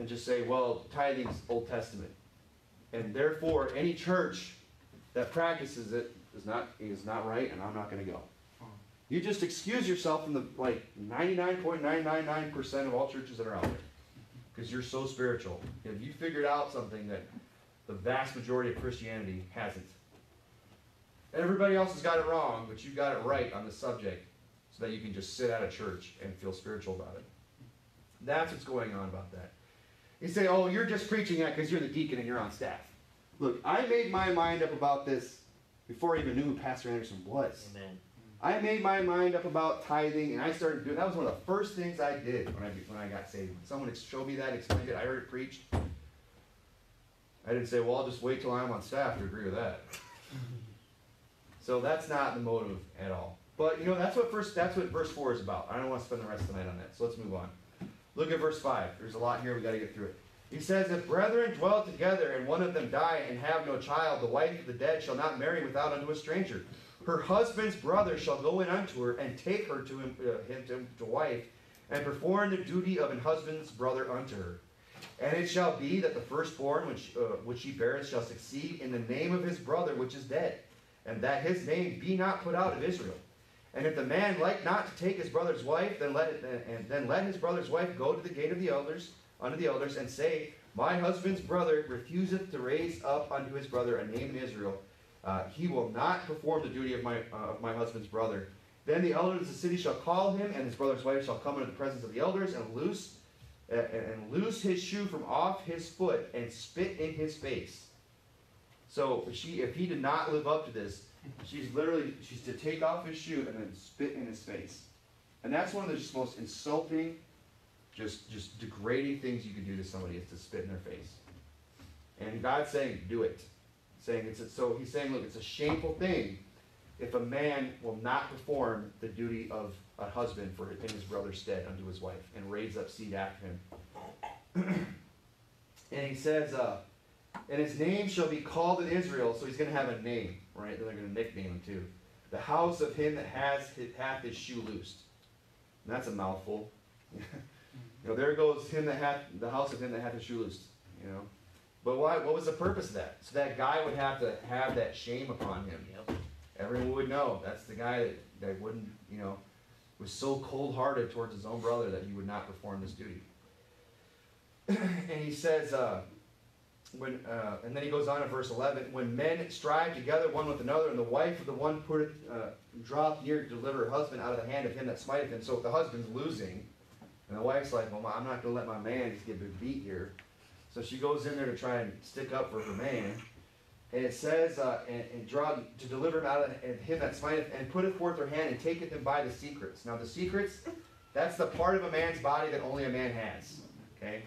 and just say, well, tithing's Old Testament, and therefore any church that practices it is not is not right, and I'm not going to go. Hmm. You just excuse yourself from the like 99.999% of all churches that are out there, because you're so spiritual. If you figured out something that the vast majority of Christianity hasn't. Everybody else has got it wrong, but you've got it right on the subject so that you can just sit at a church and feel spiritual about it. That's what's going on about that. You say, oh, you're just preaching that because you're the deacon and you're on staff. Look, I made my mind up about this before I even knew who Pastor Anderson was.
Amen.
I made my mind up about tithing, and I started doing. That was one of the first things I did when I when I got saved. When someone showed me that, explained it, I heard it preached. I didn't say, "Well, I'll just wait till I'm on staff to agree with that." so that's not the motive at all. But you know, that's what first. That's what verse four is about. I don't want to spend the rest of the night on that. So let's move on. Look at verse five. There's a lot here. We got to get through it. He says, "If brethren dwell together, and one of them die and have no child, the wife of the dead shall not marry without unto a stranger." her husband's brother shall go in unto her and take her to him, uh, him to, to wife, and perform the duty of an husband's brother unto her. And it shall be that the firstborn which, uh, which she beareth shall succeed in the name of his brother which is dead, and that his name be not put out of Israel. And if the man like not to take his brother's wife, then let it, and then let his brother's wife go to the gate of the elders, unto the elders, and say, My husband's brother refuseth to raise up unto his brother a name in Israel, uh, he will not perform the duty of my, uh, of my husband's brother. Then the elders of the city shall call him, and his brother's wife shall come into the presence of the elders, and loose uh, and loose his shoe from off his foot, and spit in his face. So she, if he did not live up to this, she's literally she's to take off his shoe and then spit in his face, and that's one of the just most insulting, just just degrading things you can do to somebody is to spit in their face. And God's saying, do it saying it's a, so he's saying, look, it's a shameful thing if a man will not perform the duty of a husband for in his brother's stead unto his wife and raise up seed after him. and he says, uh, and his name shall be called in Israel, so he's going to have a name, right? Then They're going to nickname him too. The house of him that has his, hath his shoe loosed. And that's a mouthful. you know, there goes him that hath the house of him that hath his shoe loosed. You know, but why, what was the purpose of that? So that guy would have to have that shame upon him.
Yep.
Everyone would know that's the guy that, that wouldn't, you know, was so cold hearted towards his own brother that he would not perform this duty. and he says, uh, when, uh, and then he goes on in verse 11 when men strive together one with another, and the wife of the one put, uh, draweth near to deliver her husband out of the hand of him that smiteth him. So if the husband's losing, and the wife's like, well, I'm not going to let my man just get beat here. So she goes in there to try and stick up for her man. And it says, uh, and, and, draw to deliver him out of and him that smiteth, and putteth forth her hand and taketh him by the secrets. Now the secrets, that's the part of a man's body that only a man has. Okay?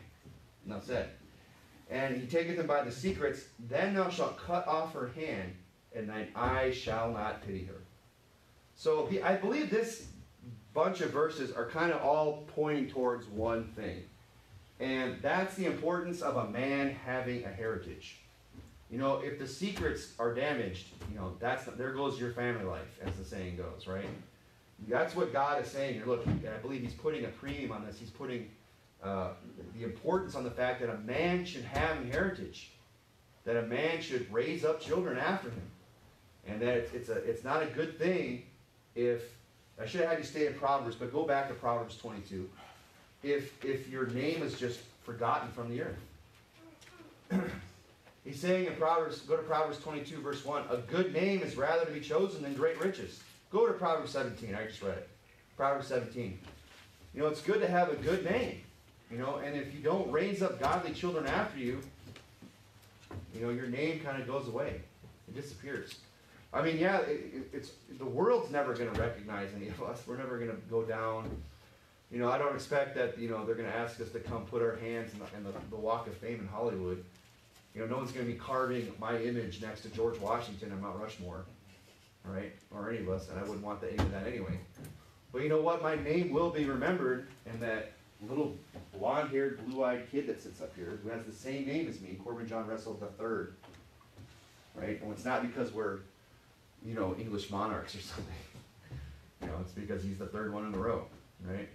Enough said. And he taketh them by the secrets, then thou shalt cut off her hand, and thine eye shall not pity her. So I believe this bunch of verses are kind of all pointing towards one thing. And that's the importance of a man having a heritage. You know, if the secrets are damaged, you know, that's there goes your family life, as the saying goes, right? That's what God is saying here. Look, I believe He's putting a premium on this. He's putting uh, the importance on the fact that a man should have heritage, that a man should raise up children after him, and that it's, it's a it's not a good thing if I should have had you stay in Proverbs, but go back to Proverbs 22. If if your name is just forgotten from the earth. He's saying in Proverbs, go to Proverbs 22, verse 1, a good name is rather to be chosen than great riches. Go to Proverbs 17, I just read it. Proverbs 17. You know, it's good to have a good name. You know, and if you don't raise up godly children after you, you know, your name kind of goes away. It disappears. I mean, yeah, it, it's the world's never going to recognize any of us. We're never going to go down. You know, I don't expect that. You know, they're going to ask us to come put our hands in the, in the, the Walk of Fame in Hollywood. You know, no one's going to be carving my image next to George Washington on Mount Rushmore, right? Or any of us, and I wouldn't want any of that anyway. But you know what? My name will be remembered, and that little blonde-haired, blue-eyed kid that sits up here, who has the same name as me, Corbin John Ressl III, right? And it's not because we're, you know, English monarchs or something. You know, it's because he's the third one in a row, right?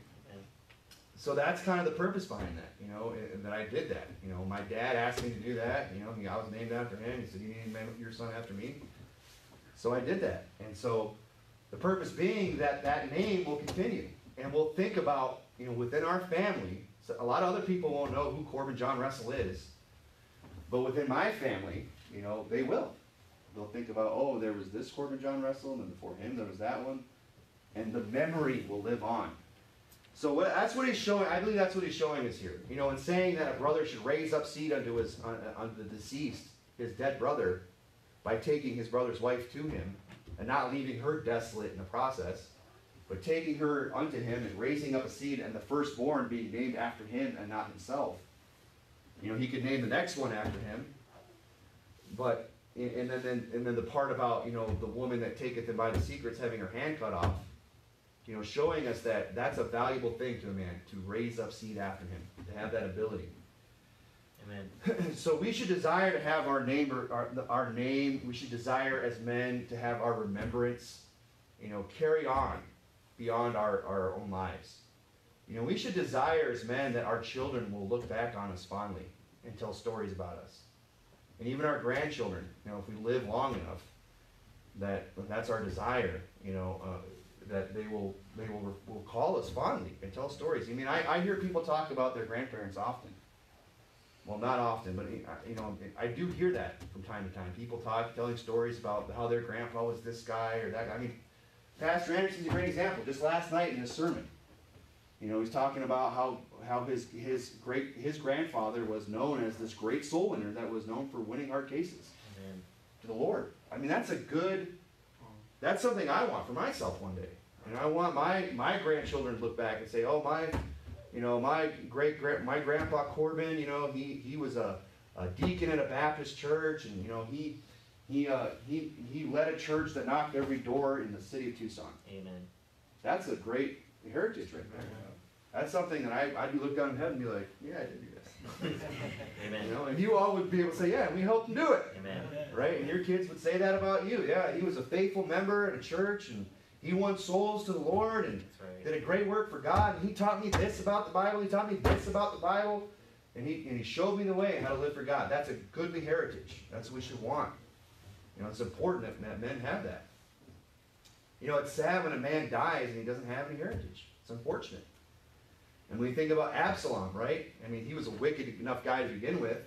so that's kind of the purpose behind that, you know, and that I did that. You know, my dad asked me to do that. You know, I was named after him. He said, "You need to name your son after me." So I did that, and so the purpose being that that name will continue, and we'll think about, you know, within our family. So a lot of other people won't know who Corbin John Ressl is, but within my family, you know, they will. They'll think about, oh, there was this Corbin John Ressl, and then before him there was that one, and the memory will live on. So what, that's what he's showing. I believe that's what he's showing us here. You know, in saying that a brother should raise up seed unto his unto the deceased, his dead brother, by taking his brother's wife to him, and not leaving her desolate in the process, but taking her unto him and raising up a seed, and the firstborn being named after him and not himself. You know, he could name the next one after him, but and then and then the part about you know the woman that taketh him by the secrets having her hand cut off you know, showing us that that's a valuable thing to a man to raise up seed after him, to have that ability.
Amen.
so we should desire to have our name, our, our name. We should desire as men to have our remembrance, you know, carry on beyond our, our own lives. You know, we should desire as men that our children will look back on us fondly and tell stories about us, and even our grandchildren. You know, if we live long enough, that that's our desire. You know. Uh, that they will they will, will call us fondly and tell stories. I mean, I, I hear people talk about their grandparents often. Well, not often, but you know, I do hear that from time to time. People talk, telling stories about how their grandpa was this guy or that guy. I mean, Pastor Anderson's a great example. Just last night in his sermon, you know, he's talking about how how his his great his grandfather was known as this great soul winner that was known for winning hard cases
Amen.
to the Lord. I mean, that's a good. That's something I want for myself one day. And I want my, my grandchildren to look back and say, oh, my, you know, my great, great my grandpa Corbin, you know, he, he was a, a deacon at a Baptist church, and, you know, he, he, uh, he, he led a church that knocked every door in the city of Tucson.
Amen.
That's a great heritage right there. That's something that I, I'd look down in heaven and be like, yeah, I did do this.
Amen.
You know, and you all would be able to say, yeah, we helped him do it.
Amen.
Right? And your kids would say that about you. Yeah, he was a faithful member in a church, and he won souls to the Lord and
right.
did a great work for God. And he taught me this about the Bible. He taught me this about the Bible. And he, and he showed me the way how to live for God. That's a goodly heritage. That's what we should want. You know, it's important that men have that. You know, it's sad when a man dies and he doesn't have any heritage. It's unfortunate. And you think about Absalom, right? I mean, he was a wicked enough guy to begin with.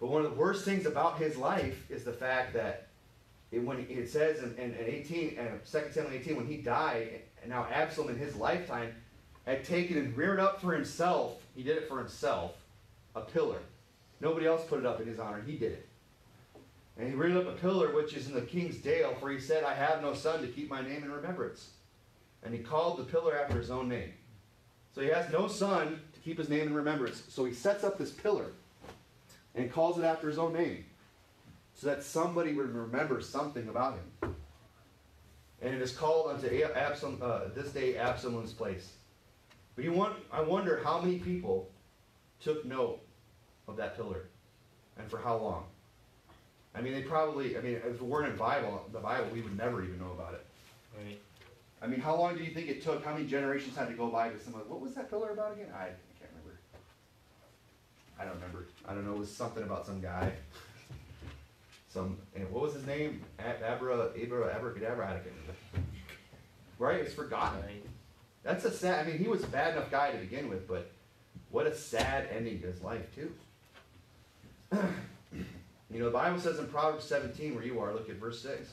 But one of the worst things about his life is the fact that it, when it says in, in, in 18, uh, 2 Samuel 18, when he died, and now Absalom in his lifetime had taken and reared up for himself, he did it for himself, a pillar. Nobody else put it up in his honor, he did it. And he reared up a pillar which is in the king's dale, for he said, I have no son to keep my name in remembrance. And he called the pillar after his own name. So he has no son to keep his name in remembrance. So he sets up this pillar and calls it after his own name so that somebody would remember something about him. And it is called unto Absalom, uh, this day Absalom's place. But you want, I wonder how many people took note of that pillar and for how long. I mean, they probably, I mean, if it weren't in Bible, the Bible, we would never even know about it.
Right.
I mean, how long do you think it took? How many generations had to go by to someone? What was that pillar about again? I, I can't remember. I don't remember. I don't know. It was something about some guy. Some and what was his name? Abra, Abra, Abracadabra. I can't remember. Right? It's forgotten.
Right.
That's a sad. I mean, he was a bad enough guy to begin with, but what a sad ending to his life too. you know, the Bible says in Proverbs 17, where you are, look at verse 6.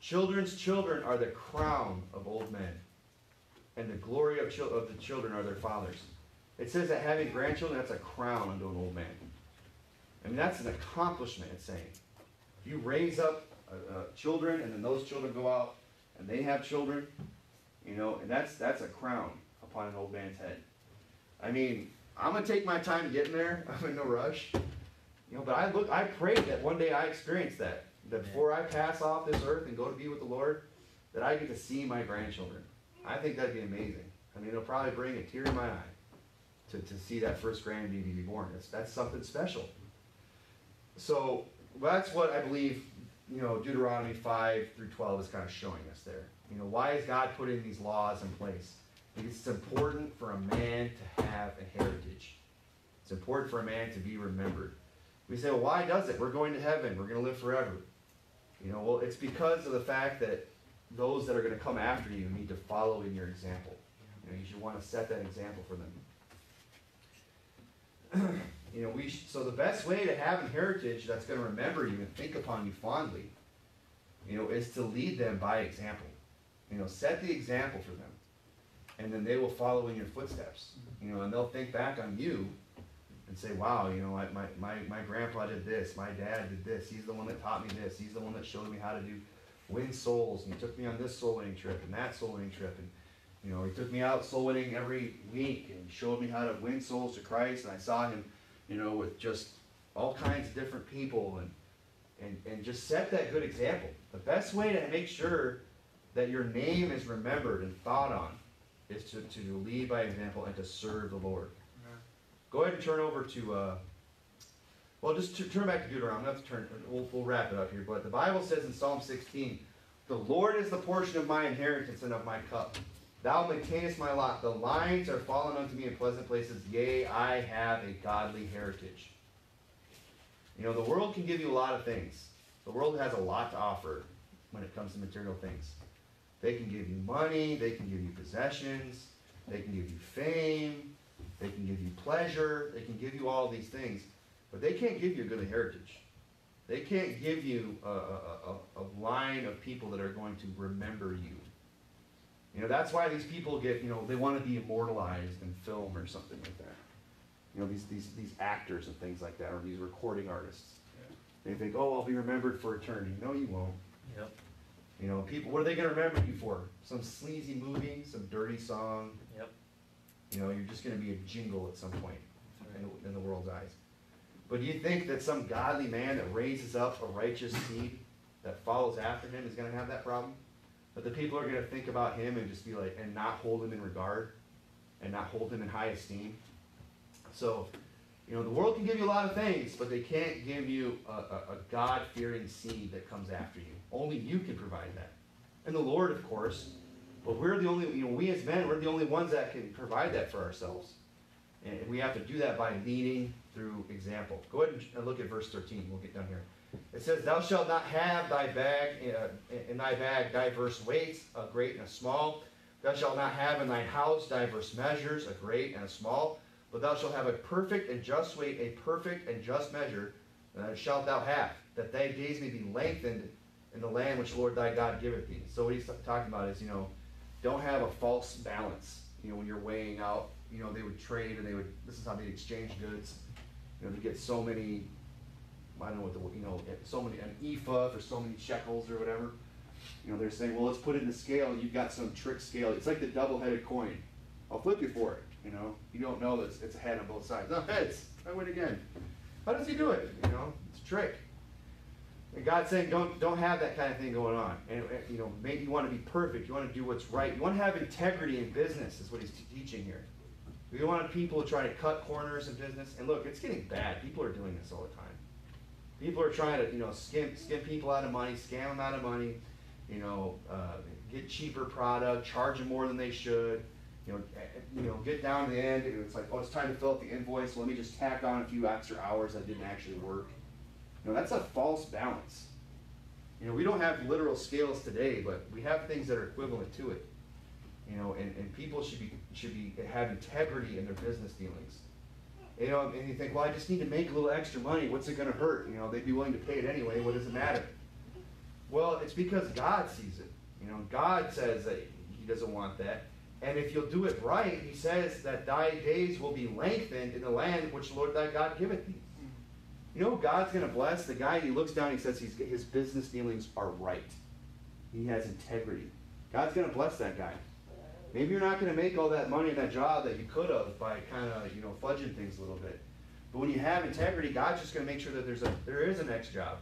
Children's children are the crown of old men, and the glory of, chil- of the children are their fathers. It says that having grandchildren, that's a crown unto an old man. I mean, that's an accomplishment, it's saying. If you raise up uh, uh, children, and then those children go out, and they have children, you know, and that's, that's a crown upon an old man's head. I mean, I'm gonna take my time getting there, I'm in no rush. You know, but I look, I pray that one day I experience that. That before I pass off this earth and go to be with the Lord, that I get to see my grandchildren. I think that'd be amazing. I mean, it'll probably bring a tear in my eye to, to see that first grandbaby be born. That's, that's something special. So that's what I believe, you know, Deuteronomy 5 through 12 is kind of showing us there. You know, why is God putting these laws in place? Because it's important for a man to have a heritage. It's important for a man to be remembered. We say, well, why does it? We're going to heaven. We're going to live forever. You know, well, it's because of the fact that those that are going to come after you need to follow in your example. You know, you should want to set that example for them. you know, we sh- so the best way to have an heritage that's going to remember you and think upon you fondly, you know, is to lead them by example. You know, set the example for them, and then they will follow in your footsteps. Mm-hmm. You know, and they'll think back on you and say, wow, you know, my, my, my, my grandpa did this, my dad did this, he's the one that taught me this, he's the one that showed me how to do win souls, and he took me on this soul winning trip and that soul winning trip, and you know, he took me out soul winning every week and showed me how to win souls to Christ, and I saw him, you know, with just all kinds of different people, and and and just set that good example. The best way to make sure that your name is remembered and thought on is to, to lead by example and to serve the Lord. Go ahead and turn over to, uh, well, just t- turn back to Deuteronomy. To have to turn, we'll, we'll wrap it up here. But the Bible says in Psalm 16, The Lord is the portion of my inheritance and of my cup. Thou maintainest my lot. The lines are fallen unto me in pleasant places. Yea, I have a godly heritage. You know, the world can give you a lot of things. The world has a lot to offer when it comes to material things. They can give you money, they can give you possessions, they can give you fame, they can give you pleasure, they can give you all these things, but they can't give you a good heritage. They can't give you a, a, a, a line of people that are going to remember you. You know, that's why these people get, you know, they want to be immortalized in film or something like that. You know, these, these, these actors and things like that, or these recording artists. They think, oh, I'll be remembered for eternity. No, you won't.
Yep.
You know, people, what are they going to remember you for? Some sleazy movie, some dirty song.
Yep.
You know, you're just going to be a jingle at some point in the, in the world's eyes. But do you think that some godly man that raises up a righteous seed that follows after him is going to have that problem? That the people are going to think about him and just be like, and not hold him in regard, and not hold him in high esteem. So, you know, the world can give you a lot of things, but they can't give you a, a, a God-fearing seed that comes after you. Only you can provide that, and the Lord, of course. But we're the only, you know, we as men, we're the only ones that can provide that for ourselves. And we have to do that by leading through example. Go ahead and look at verse 13. We'll get down here. It says, Thou shalt not have thy bag, uh, in thy bag diverse weights, a great and a small. Thou shalt not have in thine house diverse measures, a great and a small. But thou shalt have a perfect and just weight, a perfect and just measure, uh, shalt thou have, that thy days may be lengthened in the land which Lord thy God giveth thee. So what he's talking about is, you know, don't have a false balance. You know, when you're weighing out, you know, they would trade and they would, this is how they exchange goods. You know, to get so many, I don't know what the, you know, eh, so many, an ephah for so many shekels or whatever. You know, they're saying, well, let's put it in the scale. You've got some trick scale. It's like the double-headed coin. I'll flip you for it. You know, you don't know that it's, it's a head on both sides. No, heads. I win again. How does he do it? You know, it's a trick. And God's saying, don't don't have that kind of thing going on. And you know, maybe you want to be perfect. You want to do what's right. You want to have integrity in business. Is what he's teaching here. We want people to try to cut corners in business. And look, it's getting bad. People are doing this all the time. People are trying to, you know, skim, skim people out of money, scam them out of money, you know, uh, get cheaper product, charge them more than they should. You know, eh, eh, you know, get down to the end, it's like, oh, it's time to fill out the invoice. Let me just tack on a few extra hours that didn't actually work. That's a false balance. You know, we don't have literal scales today, but we have things that are equivalent to it. You know, and, and people should be should be have integrity in their business dealings. You know, and you think, well, I just need to make a little extra money. What's it going to hurt? You know, they'd be willing to pay it anyway. What does it matter? Well, it's because God sees it. You know, God says that He doesn't want that. And if you'll do it right, He says that thy days will be lengthened in the land which Lord thy God giveth thee. You know, God's going to bless the guy. He looks down. He says he's, his business dealings are right. He has integrity. God's going to bless that guy. Maybe you're not going to make all that money in that job that you could have by kind of you know fudging things a little bit. But when you have integrity, God's just going to make sure that there's a there is a next job,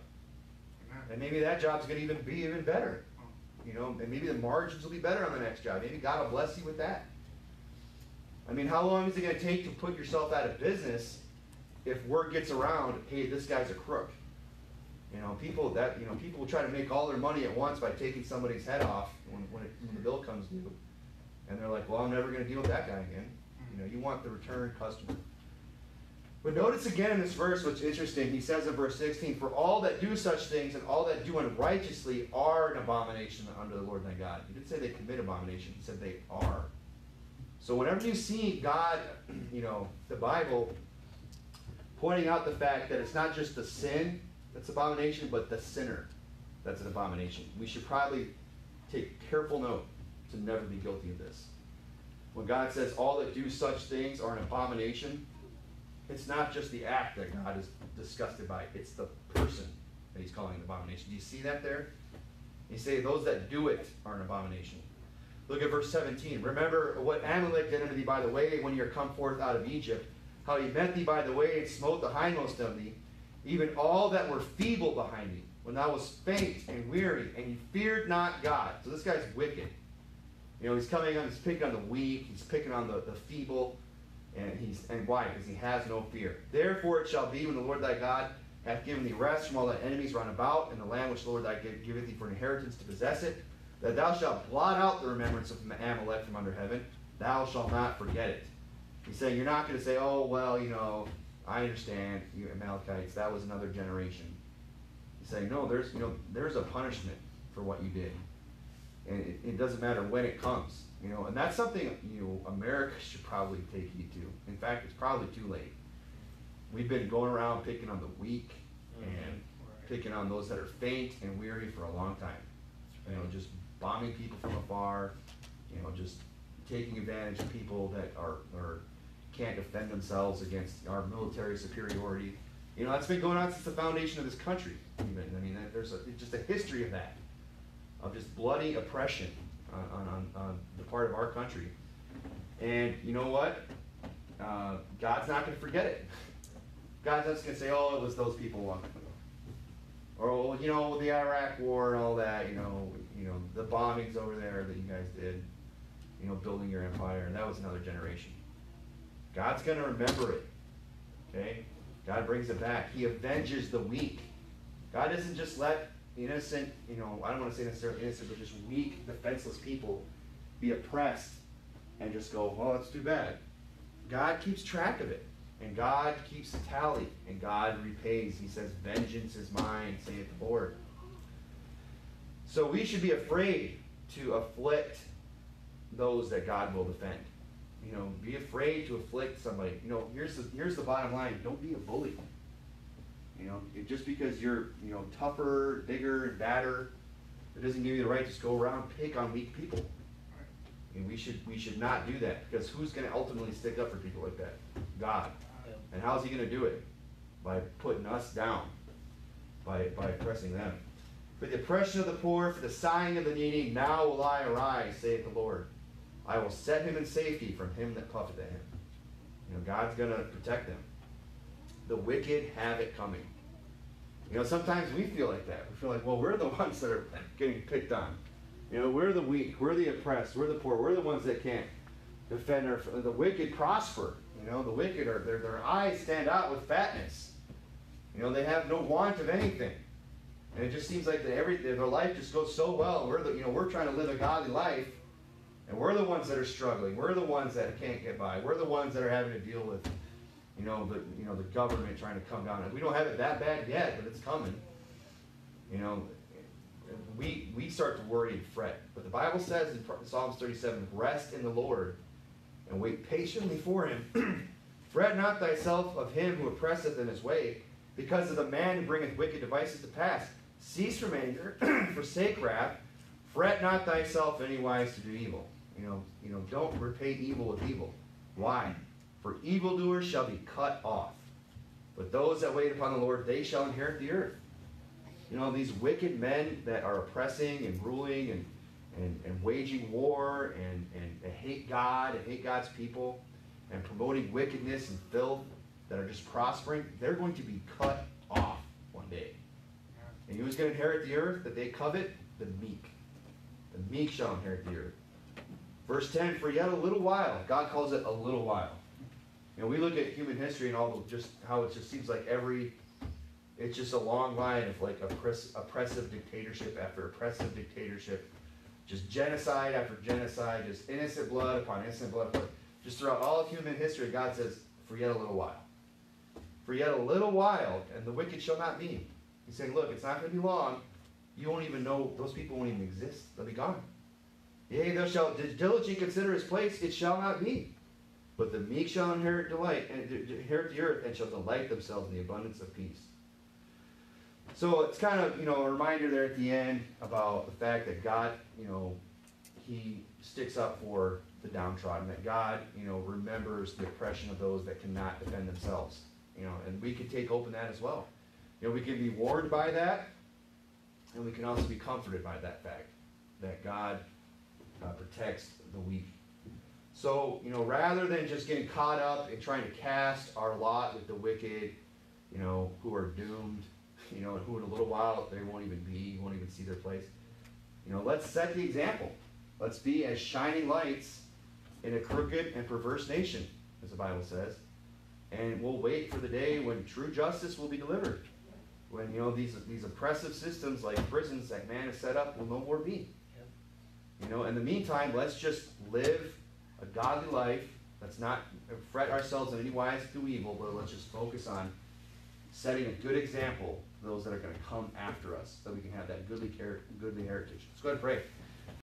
and maybe that job's going to even be even better. You know, and maybe the margins will be better on the next job. Maybe God will bless you with that. I mean, how long is it going to take to put yourself out of business if word gets around, hey, this guy's a crook? You know, people that you know people will try to make all their money at once by taking somebody's head off when when, it, when the bill comes due. And they're like, well, I'm never going to deal with that guy again. Hmm. You know, you want the return customer. But notice again in this verse what's interesting. He says in verse 16, For all that do such things and all that do unrighteously are an abomination unto the Lord thy God. He didn't say they commit abomination, he said they are. So whenever you see God, you know, the Bible pointing out the fact that it's not just the sin that's abomination, but the sinner that's an abomination. We should probably take careful note to never be guilty of this. When God says all that do such things are an abomination, it's not just the act that God is disgusted by, it's the person that he's calling an abomination. Do you see that there? He say those that do it are an abomination. Look at verse 17. Remember what Amalek did unto thee by the way when you are come forth out of Egypt, how he met thee by the way and smote the hindmost of thee, even all that were feeble behind thee, when thou was faint and weary, and you feared not God. So this guy's wicked. You know, he's coming on, he's picking on the weak, he's picking on the, the feeble, and he's and why? Because he has no fear. Therefore it shall be when the Lord thy God hath given thee rest from all thy enemies round about, in the land which the Lord thy God giveth thee for an inheritance to possess it, that thou shalt blot out the remembrance of Amalek from under heaven, thou shalt not forget it. He's saying you're not going to say, oh well, you know, I understand, you Amalekites, that was another generation. He's saying, no, there's you know, there's a punishment for what you did and it, it, doesn't matter when it comes, you know. And that's something you know America should probably take heed to. In fact, it's probably too late. We've been going around picking on the weak mm-hmm. and picking on those that are faint and weary for a long time. You know, just bombing people from afar. You know, just taking advantage of people that are or can't defend themselves against our military superiority. You know, that's been going on since the foundation of this country. Even I mean, there's a, just a history of that of just bloody oppression on, on, on the part of our country. And you know what? Uh, God's not going to forget it. God's not going to say, oh, it was those people long ago. Or, well, you know, the Iraq war and all that, you know, you know, the bombings over there that you guys did, you know, building your empire, and that was another generation. God's going to remember it. Okay? God brings it back. He avenges the weak. God doesn't just let the innocent, you know, I don't want to say necessarily innocent, but just weak, defenseless people be oppressed and just go, well, that's too bad. God keeps track of it. And God keeps tally. And God repays. He says, Vengeance is mine, saith the Lord. So we should be afraid to afflict those that God will defend. You know, be afraid to afflict somebody. You know, here's the here's the bottom line. Don't be a bully. You know, it, just because you're, you know, tougher, bigger, and badder, it doesn't give you the right to just go around pick on weak people. And we should we should not do that because who's going to ultimately stick up for people like that? God. And how's He going to do it? By putting us down, by by oppressing them. For the oppression of the poor, for the sighing of the needy, now will I arise, saith the Lord. I will set him in safety from him that puffeth at him. You know, God's going to protect them the wicked have it coming. You know, sometimes we feel like that. We feel like, well, we're the ones that are getting picked on. You know, we're the weak, we're the oppressed, we're the poor, we're the ones that can't defend our. The wicked prosper. You know, the wicked are their their eyes stand out with fatness. You know, they have no want of anything. And it just seems like that every their life just goes so well. We're the you know we're trying to live a godly life, and we're the ones that are struggling. We're the ones that can't get by. We're the ones that are having to deal with, you know, the you know the government trying to come down. We don't have it that bad yet, but it's coming. You know, we we start to worry and fret. But the Bible says in Psalms 37, "Rest in the Lord, and wait patiently for Him. fret not thyself of him who oppresseth in his way, because of the man who bringeth wicked devices to pass." Cease from anger, forsake wrath, fret not thyself anywise to do evil. You know, you know, don't repay evil with evil. Why? For evildoers shall be cut off. But those that wait upon the Lord, they shall inherit the earth. You know, these wicked men that are oppressing and ruling and, and, and waging war and, and, and hate God and hate God's people and promoting wickedness and filth that are just prospering, they're going to be cut off one day. And who's going to inherit the earth that they covet? The meek. The meek shall inherit the earth. Verse 10 For yet a little while, God calls it a little while. You know, we look at human history and all the, just how it just seems like every, it's just a long line of like oppress, oppressive dictatorship after oppressive dictatorship, just genocide after genocide, just innocent blood upon innocent blood. Just throughout all of human history, God says, For yet a little while. For yet a little while, and the wicked shall not be. He's saying, look, it's not going to be long. You won't even know, those people won't even exist. They'll be gone. Yea, thou shalt diligently consider his place, it shall not be. But the meek shall inherit delight, and inherit the earth, and shall delight themselves in the abundance of peace. So it's kind of, you know, a reminder there at the end about the fact that God, you know, he sticks up for the downtrodden, that God, you know, remembers the oppression of those that cannot defend themselves. You know, and we can take hope in that as well. You know, we can be warned by that, and we can also be comforted by that fact that God uh, protects the weak. So, you know, rather than just getting caught up in trying to cast our lot with the wicked, you know, who are doomed, you know, who in a little while they won't even be, won't even see their place. You know, let's set the example. Let's be as shining lights in a crooked and perverse nation, as the Bible says. And we'll wait for the day when true justice will be delivered when you know these these oppressive systems like prisons that man has set up will no more be. You know, in the meantime, let's just live a godly life. Let's not fret ourselves in any wise to do evil, but let's just focus on setting a good example for those that are going to come after us, so we can have that goodly, goodly heritage. Let's go ahead and pray.